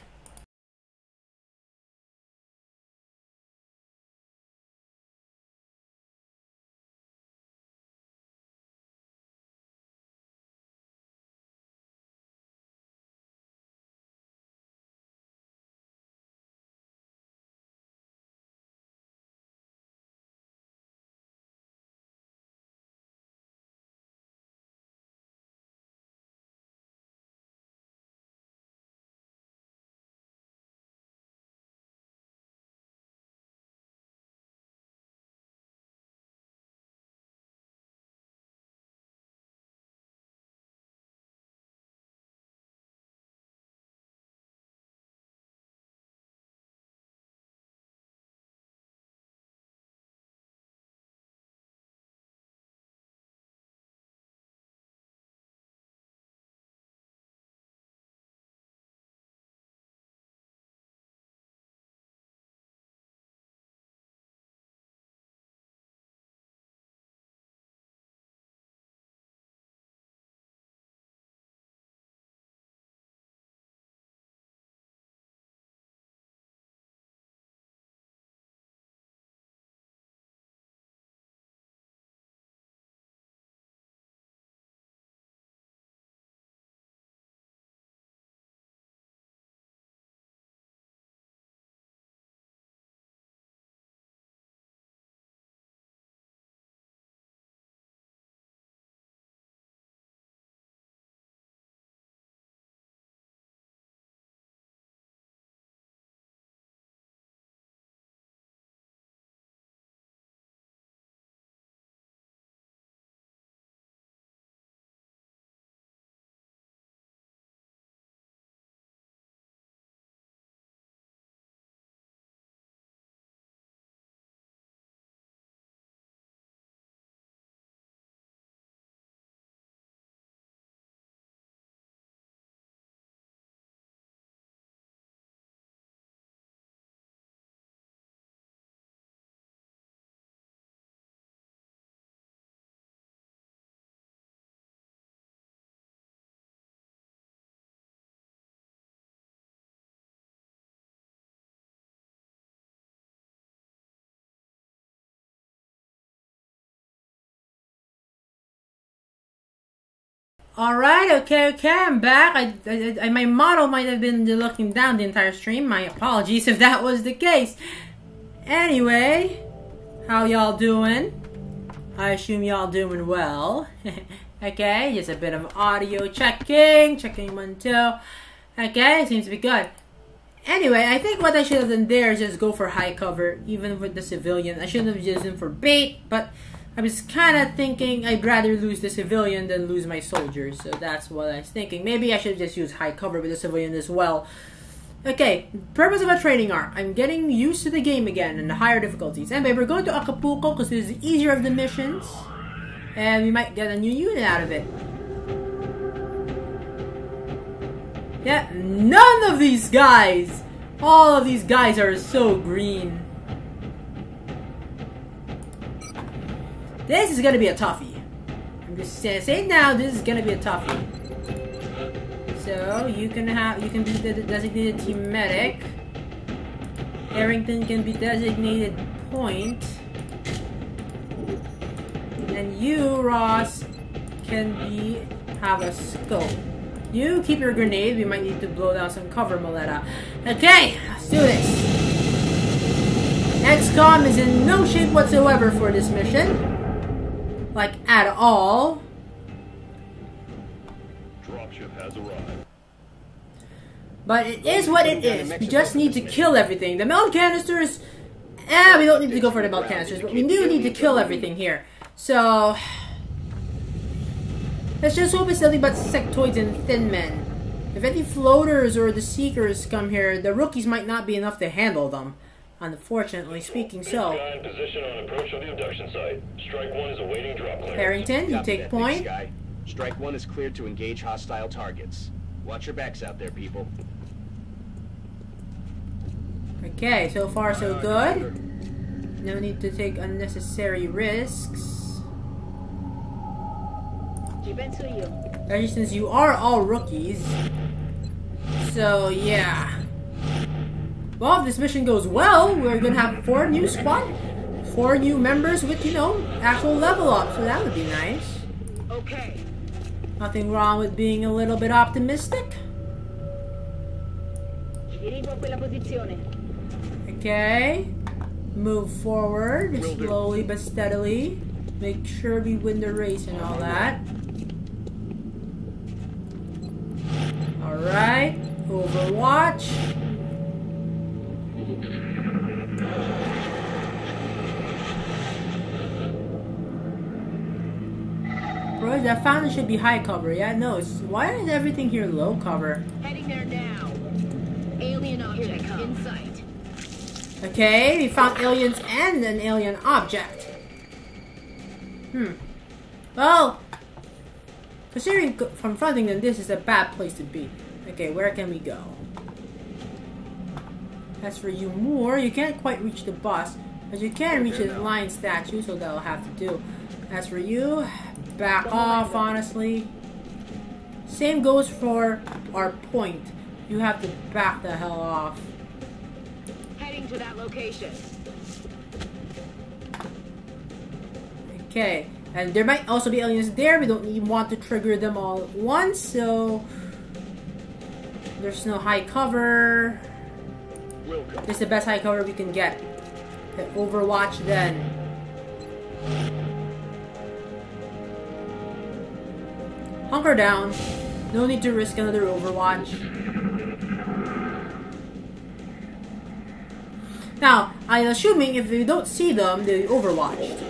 All right, okay, okay, I'm back. I, I, I, my model might have been looking down the entire stream. My apologies if that was the case. Anyway, how y'all doing? I assume y'all doing well. okay, just a bit of audio checking, checking one, two. Okay, seems to be good. Anyway, I think what I should have done there is just go for high cover, even with the civilian. I shouldn't have used him for bait, but I was kind of thinking I'd rather lose the civilian than lose my soldiers, so that's what I was thinking. Maybe I should just use high cover with the civilian as well. Okay, purpose of a training arc. I'm getting used to the game again and the higher difficulties. Anyway, we're going to Acapulco because it's the easier of the missions. And we might get a new unit out of it. Yeah, none of these guys! All of these guys are so green. This is gonna be a toughie. I'm just saying now, this is gonna be a toughie. So you can have you can be the designated team medic. Harrington can be designated point. And you, Ross, can be have a scope. You keep your grenade. We might need to blow down some cover, Maleta. Okay, let's do this. XCOM is in no shape whatsoever for this mission like at all. Dropship has arrived. But it is what it is. We just need to kill everything. The meld canisters, eh, we don't need to go for the meld canisters, but we do need to kill everything here. So, let's just hope it's nothing but sectoids and thin men. If any floaters or the seekers come here, the rookies might not be enough to handle them. Unfortunately speaking, so. Guy in position on approach of the abduction site. Strike one is awaiting drop clearance. Harrington, you take point. Strike one is cleared to engage hostile targets. Watch your backs out there, people. Okay, so far so uh, good. No need to take unnecessary risks. Especially since you are all rookies. So, yeah. Well, if this mission goes well, we're gonna have four new squad, four new members with, you know, actual level up, so that would be nice. Okay. Nothing wrong with being a little bit optimistic. Okay. Move forward, slowly but steadily. Make sure we win the race and all that. Alright. Overwatch. Bro, that fountain should be high cover. Yeah, no. It's, why is everything here low cover? Heading there now. Alien object in sight. Okay, we found aliens and an alien object. Hmm. Well, considering co- confronting them, this is a bad place to be. Okay, where can we go? As for you, Moore, you can't quite reach the boss, but you can reach his lion statue, so that'll have to do. As for you, back off, honestly. Same goes for our point. You have to back the hell off. Heading to that location. Okay, and there might also be aliens there. We don't even want to trigger them all at once, so there's no high cover. This is the best high cover we can get. Overwatch then. Hunker down. No need to risk another Overwatch. Now, I'm assuming if we don't see them, they Overwatch.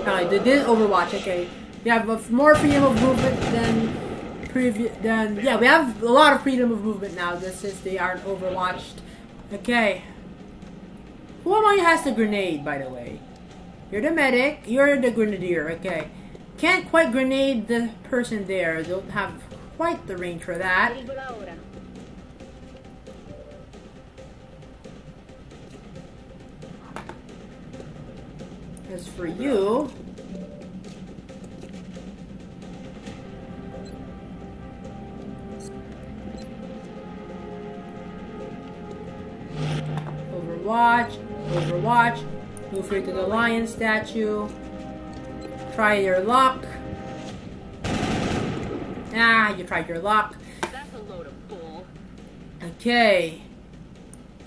Alright, they did Overwatch, okay. We have more freedom of movement than previous than yeah, we have a lot of freedom of movement now just since they aren't overwatched. Okay. Who among you has the grenade, by the way? You're the medic, you're the grenadier, okay. Can't quite grenade the person there, don't have quite the range for that. As for you, Overwatch, Overwatch, move here to the lion statue, try your luck. Ah, you tried your luck. That's a load of bull. Okay.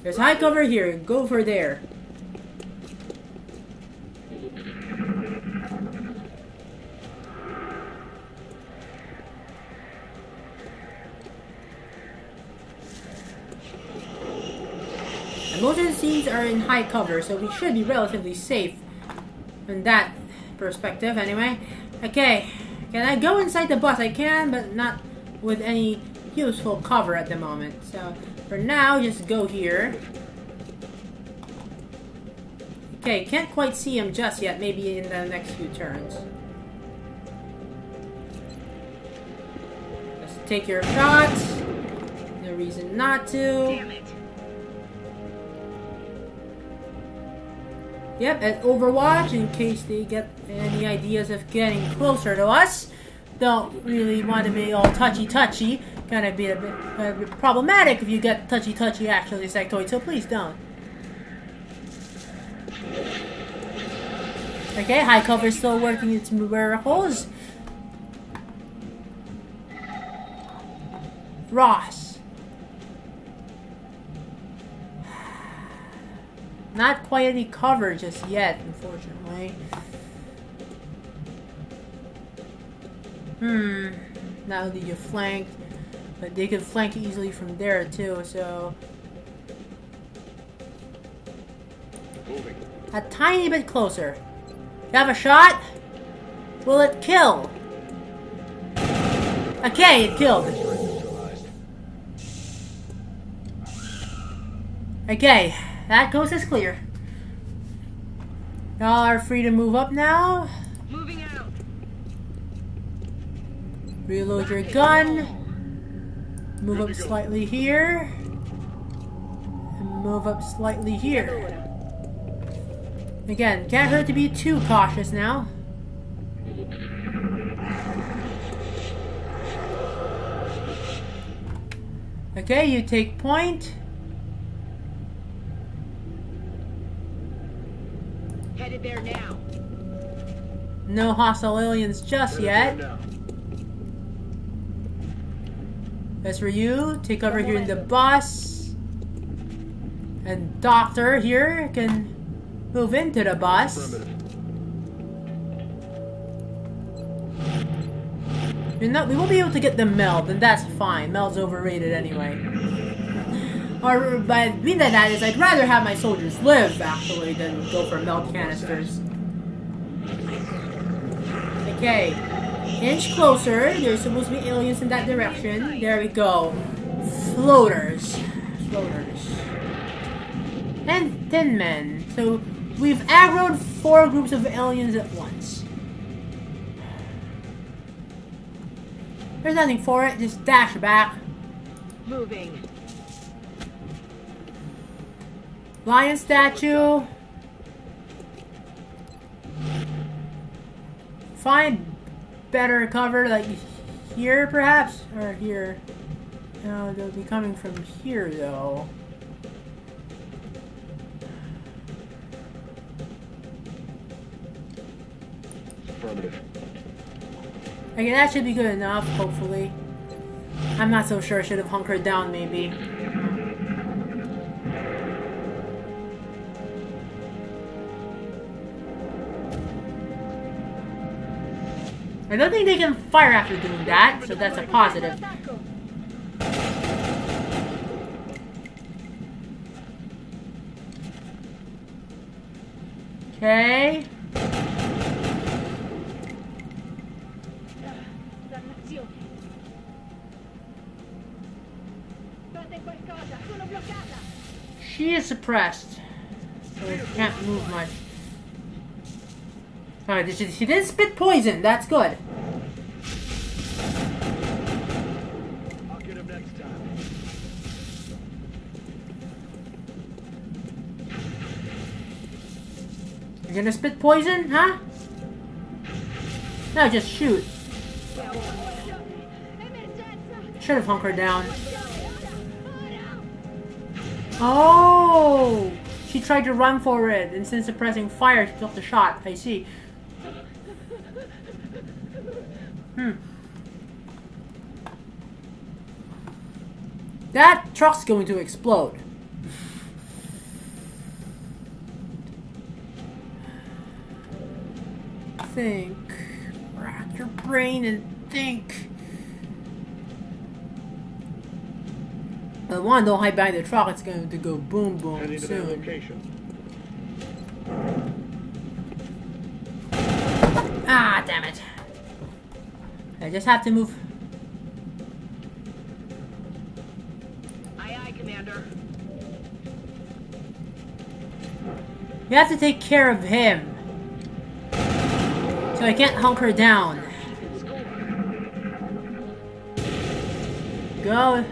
There's high cover here. Go for there. Most of the scenes are in high cover, so we should be relatively safe in that perspective, anyway. Okay, can I go inside the bus? I can, but not with any useful cover at the moment. So, for now, just go here. Okay, can't quite see him just yet. Maybe in the next few turns. Just take your shots. No reason not to. Yep, at Overwatch, in case they get any ideas of getting closer to us. Don't really want to be all touchy-touchy. Of be a bit, bit problematic if you get touchy-touchy actually, Sectoid, so please don't. Okay, high cover is still working its miracles. Ross. Not quite any cover just yet, unfortunately. Hmm. Now that you flanked, but they could flank easily from there too, so Moving. a tiny bit closer. You have a shot? Will it kill? Okay, it killed. Okay, that coast is clear. Y'all are free to move up now. Moving out. Reload your gun. Move up slightly here. And move up slightly here. Again, can't hurt to be too cautious now. Okay, you take point. Headed there now. No hostile aliens just yet. Now. As for you, take over here in the bus. And Doctor here can move into the bus. Not, we won't be able to get the meld, and that's fine. Meld's overrated anyway. Or, by mean by that is I'd rather have my soldiers live, actually, than go for meld canisters. Okay. Inch closer. There's supposed to be aliens in that direction. There we go. Floaters. Floaters. And Thin Men. So, we've aggroed four groups of aliens at once. There's nothing for it, just dash back. Moving. Lion statue. Find better cover, like here perhaps? Or here. No, they'll be coming from here though. Affirmative. Okay, that should be good enough, hopefully. I'm not so sure. I should have hunkered down, maybe. I don't think they can fire after doing that, so that's a positive. Okay. She is suppressed. So can't move much. Alright, she, she did spit poison. That's good. You're gonna spit poison, huh? No, just shoot. Should have hunkered down. Oh! She tried to run for it, and since suppressing fire, she took the shot. I see. Hmm. That truck's going to explode. Think. Rack your brain and think. The one, don't hide behind the truck. It's going to go boom boom Heading soon. location. Ah, damn it. I just have to move. Aye, aye, Commander. You have to take care of him. So I can't hunker down. Go.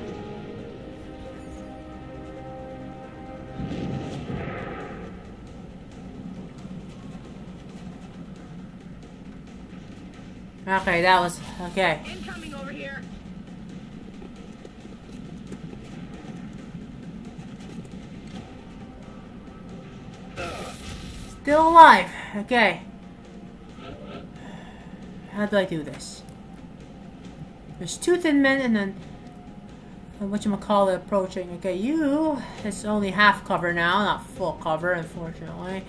Okay, that was okay. Incoming over here. Still alive. Okay. How do I do this? There's two thin men and then uh, what you call it approaching. Okay, you it's only half cover now, not full cover, unfortunately.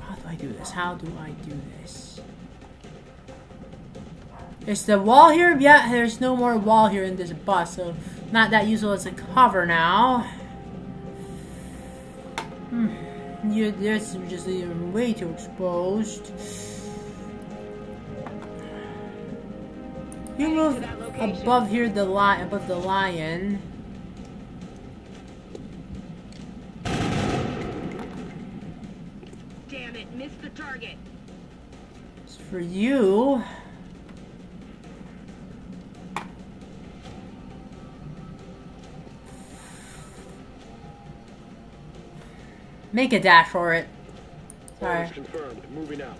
How do I do this? How do I do this? Is the wall here? Yeah, there's no more wall here in this bus, so not that useful as a cover now. Hmm. You, this is just even way too exposed. You move above here, the lion, above the lion. Damn it, missed the target. It's for you. Make a dash for it. Sorry. Orders confirmed. Moving out.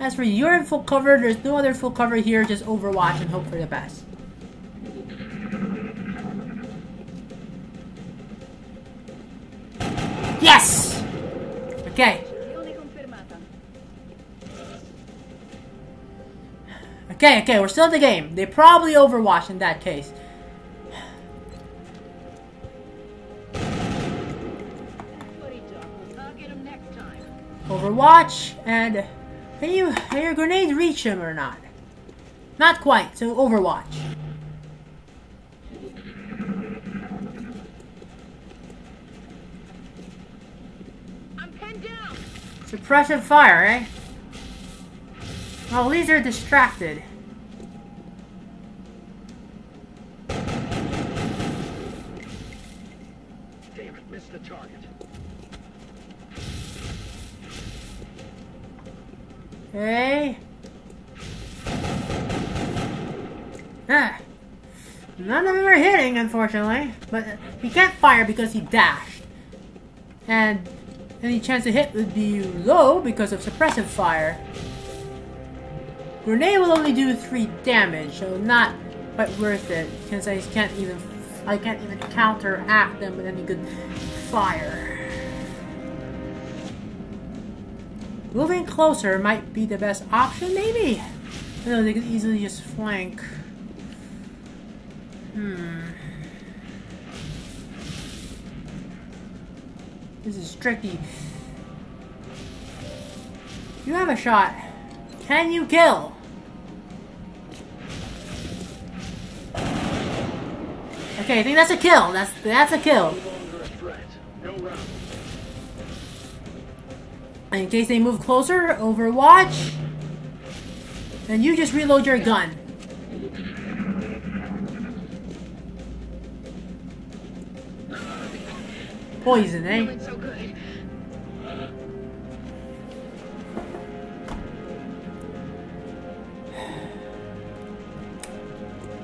As for you, you're in full cover. There's no other full cover here. Just overwatch and hope for the best. Yes! Okay. Okay, okay, we're still in the game. They probably overwatch in that case. Overwatch, and can you can your grenade reach him or not? Not quite. So Overwatch. I'm pinned down. Suppressive fire, eh? Well, these are distracted. But he can't fire because he dashed. And any chance to hit would be low because of suppressive fire. Grenade will only do 3 damage, so not quite worth it. Since I can't even I can't even counteract them with any good fire. Moving closer might be the best option, maybe? No, they could easily just flank. Hmm. This is tricky. You have a shot. Can you kill? Okay, I think that's a kill. That's that's a kill. In case they move closer, Overwatch. And you just reload your gun. Poison, eh? So.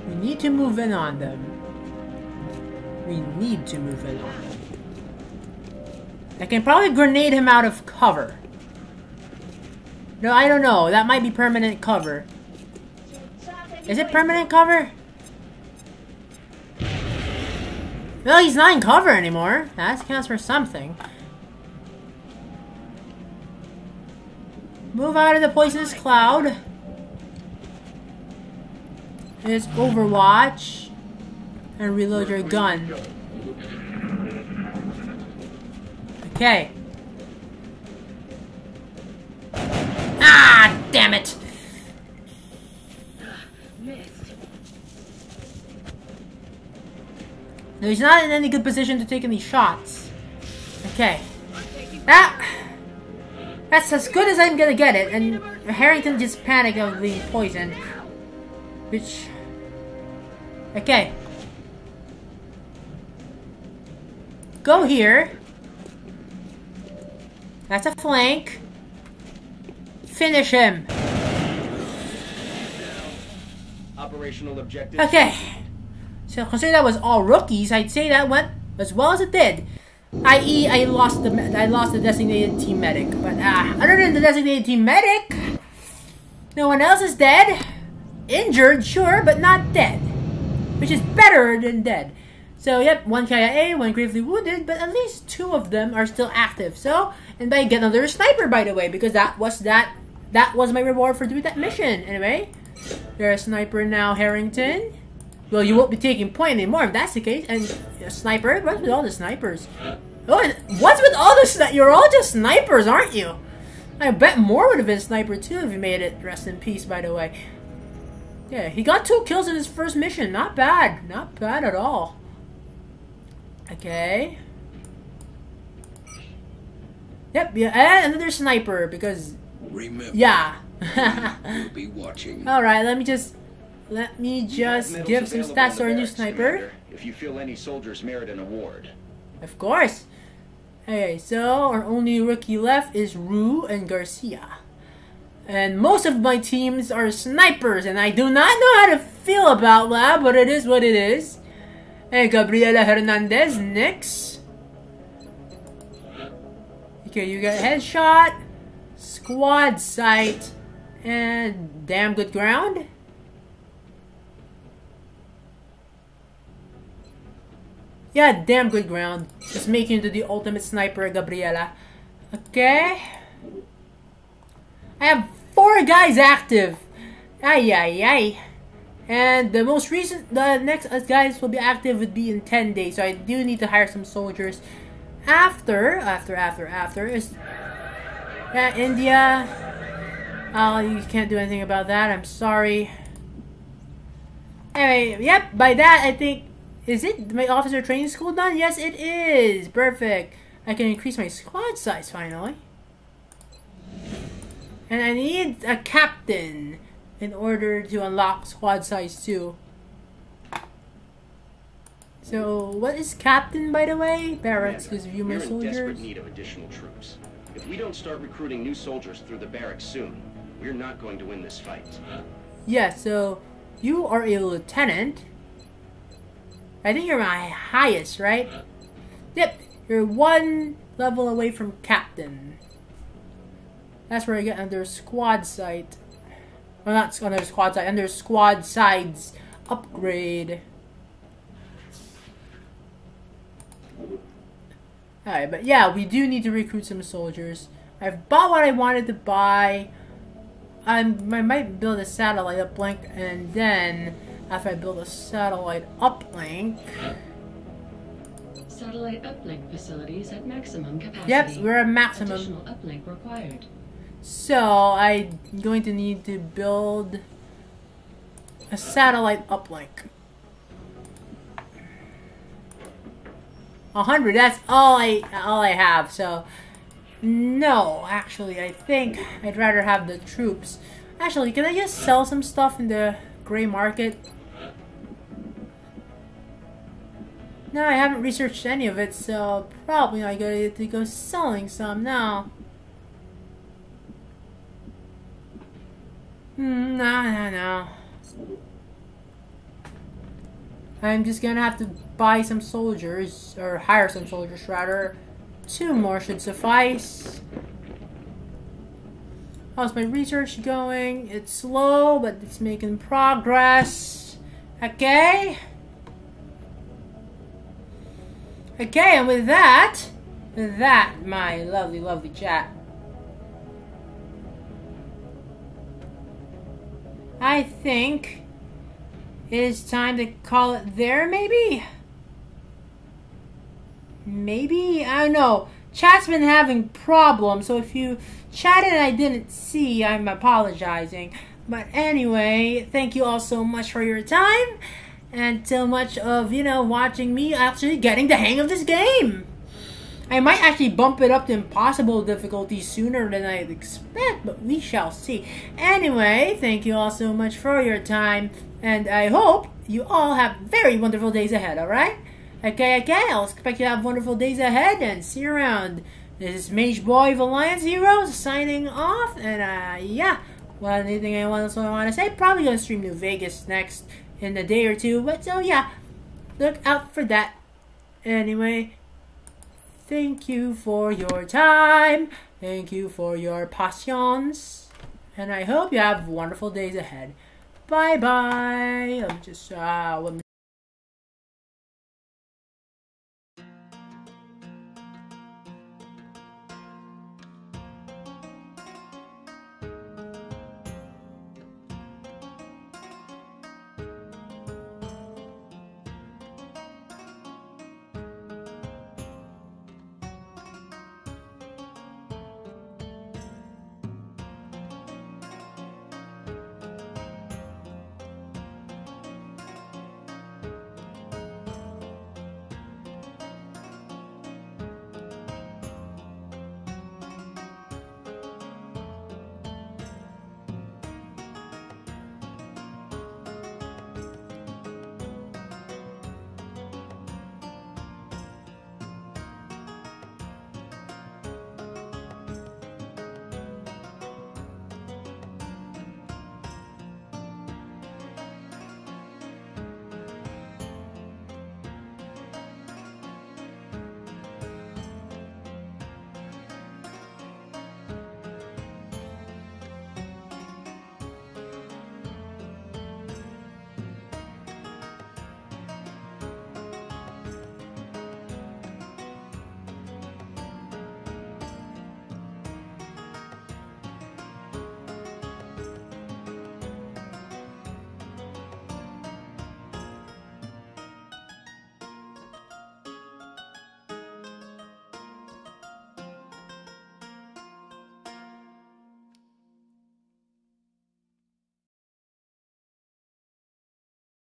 We need to move in on them. We need to move in on them. I can probably grenade him out of cover. No, I don't know. That might be permanent cover. Is it permanent cover? No, he's not in cover anymore. That counts for something. Move out of the poisonous cloud. is Overwatch and reload your gun. Okay. Ah, damn it! No, he's not in any good position to take any shots. Okay. That... That's as good as I'm gonna get it, and Harrington just panicked of being poisoned. Which... Okay. Go here. That's a flank. Finish him. Operational objective. Okay. So considering that was all rookies, I'd say that went as well as it did. I.e., I lost the I lost the designated team medic. But ah, other than the designated team medic, no one else is dead. Injured, sure, but not dead, which is better than dead. So yep, one KIA, one gravely wounded, but at least two of them are still active. So and I get another sniper, by the way, because that was that that was my reward for doing that mission. Anyway, there's a sniper now, Harrington. Well, you won't be taking point anymore if that's the case. And a sniper? What's with all the snipers? Oh, and what's with all the sni- You're all just snipers, aren't you? I bet Moore would have been sniper too if he made it. Rest in peace, by the way. Yeah, he got two kills in his first mission. Not bad. Not bad at all. Okay. Yep, yeah, and another sniper because Remember, yeah. we'll be watching. All right, let me just let me just give some stats to our new sniper. Commander, If you feel any soldiers merit an award. Of course. Okay, so our only rookie left is Rue and Garcia. And most of my teams are snipers, and I do not know how to feel about that, but it is what it is. Hey, Gabriela Hernandez, next. Okay, you got headshot, squad sight, and damn good ground. Yeah, damn good ground. Just making you to the ultimate sniper, Gabriela. Okay. I have four guys active. Ay, ay, ay. And the most recent, the next guys will be active would be in 10 days. So I do need to hire some soldiers. After, after, after, after is yeah, India. Oh, you can't do anything about that. I'm sorry. Anyway, yep. By that, I think is it my officer training school done? Yes, it is. Perfect. I can increase my squad size finally. And I need a captain in order to unlock squad size 2. So, what is captain, by the way? Barracks gives view my We're in desperate need of additional troops. If we don't start recruiting new soldiers through the barracks soon, we're not going to win this fight. Yeah, so you are a lieutenant. I think you're my highest, right? Yep, you're one level away from captain. That's where I get under squad sight. Well, not under squad sight, under squad sides upgrade. Alright, but yeah, we do need to recruit some soldiers. I've bought what I wanted to buy. I'm, I might build a satellite uplink, and then after I build a satellite uplink, Satellite uplink facilities at maximum capacity. yep, we're at maximum. Additional uplink required. So I'm going to need to build a satellite uplink. A hundred. That's all I all I have. So no, actually, I think I'd rather have the troops. Actually, can I just sell some stuff in the gray market? No, I haven't researched any of it, so probably I gotta to go selling some now. Hmm, no, no, no. I'm just gonna have to buy some soldiers, or hire some soldiers rather. Two more should suffice. How's my research going? It's slow, but it's making progress. Okay? Okay, and with that, with that, my lovely, lovely chat. I think it's time to call it there, maybe? Maybe? I don't know. Chat's been having problems, so if you chatted and I didn't see, I'm apologizing. But anyway, thank you all so much for your time and so much of, you know, watching me actually getting the hang of this game. I might actually bump it up to impossible difficulty sooner than I expect, but we shall see. Anyway, thank you all so much for your time, and I hope you all have very wonderful days ahead, alright? Okay, okay, I'll expect you to have wonderful days ahead, and see you around. This is Mage Boy of Villians Hero signing off, and uh, yeah. Well, anything I want to say? Probably gonna stream New Vegas next in a day or two, but so yeah, look out for that. Anyway, thank you for your time. Thank you for your passions. And I hope you have wonderful days ahead. Bye bye. I'm just, uh,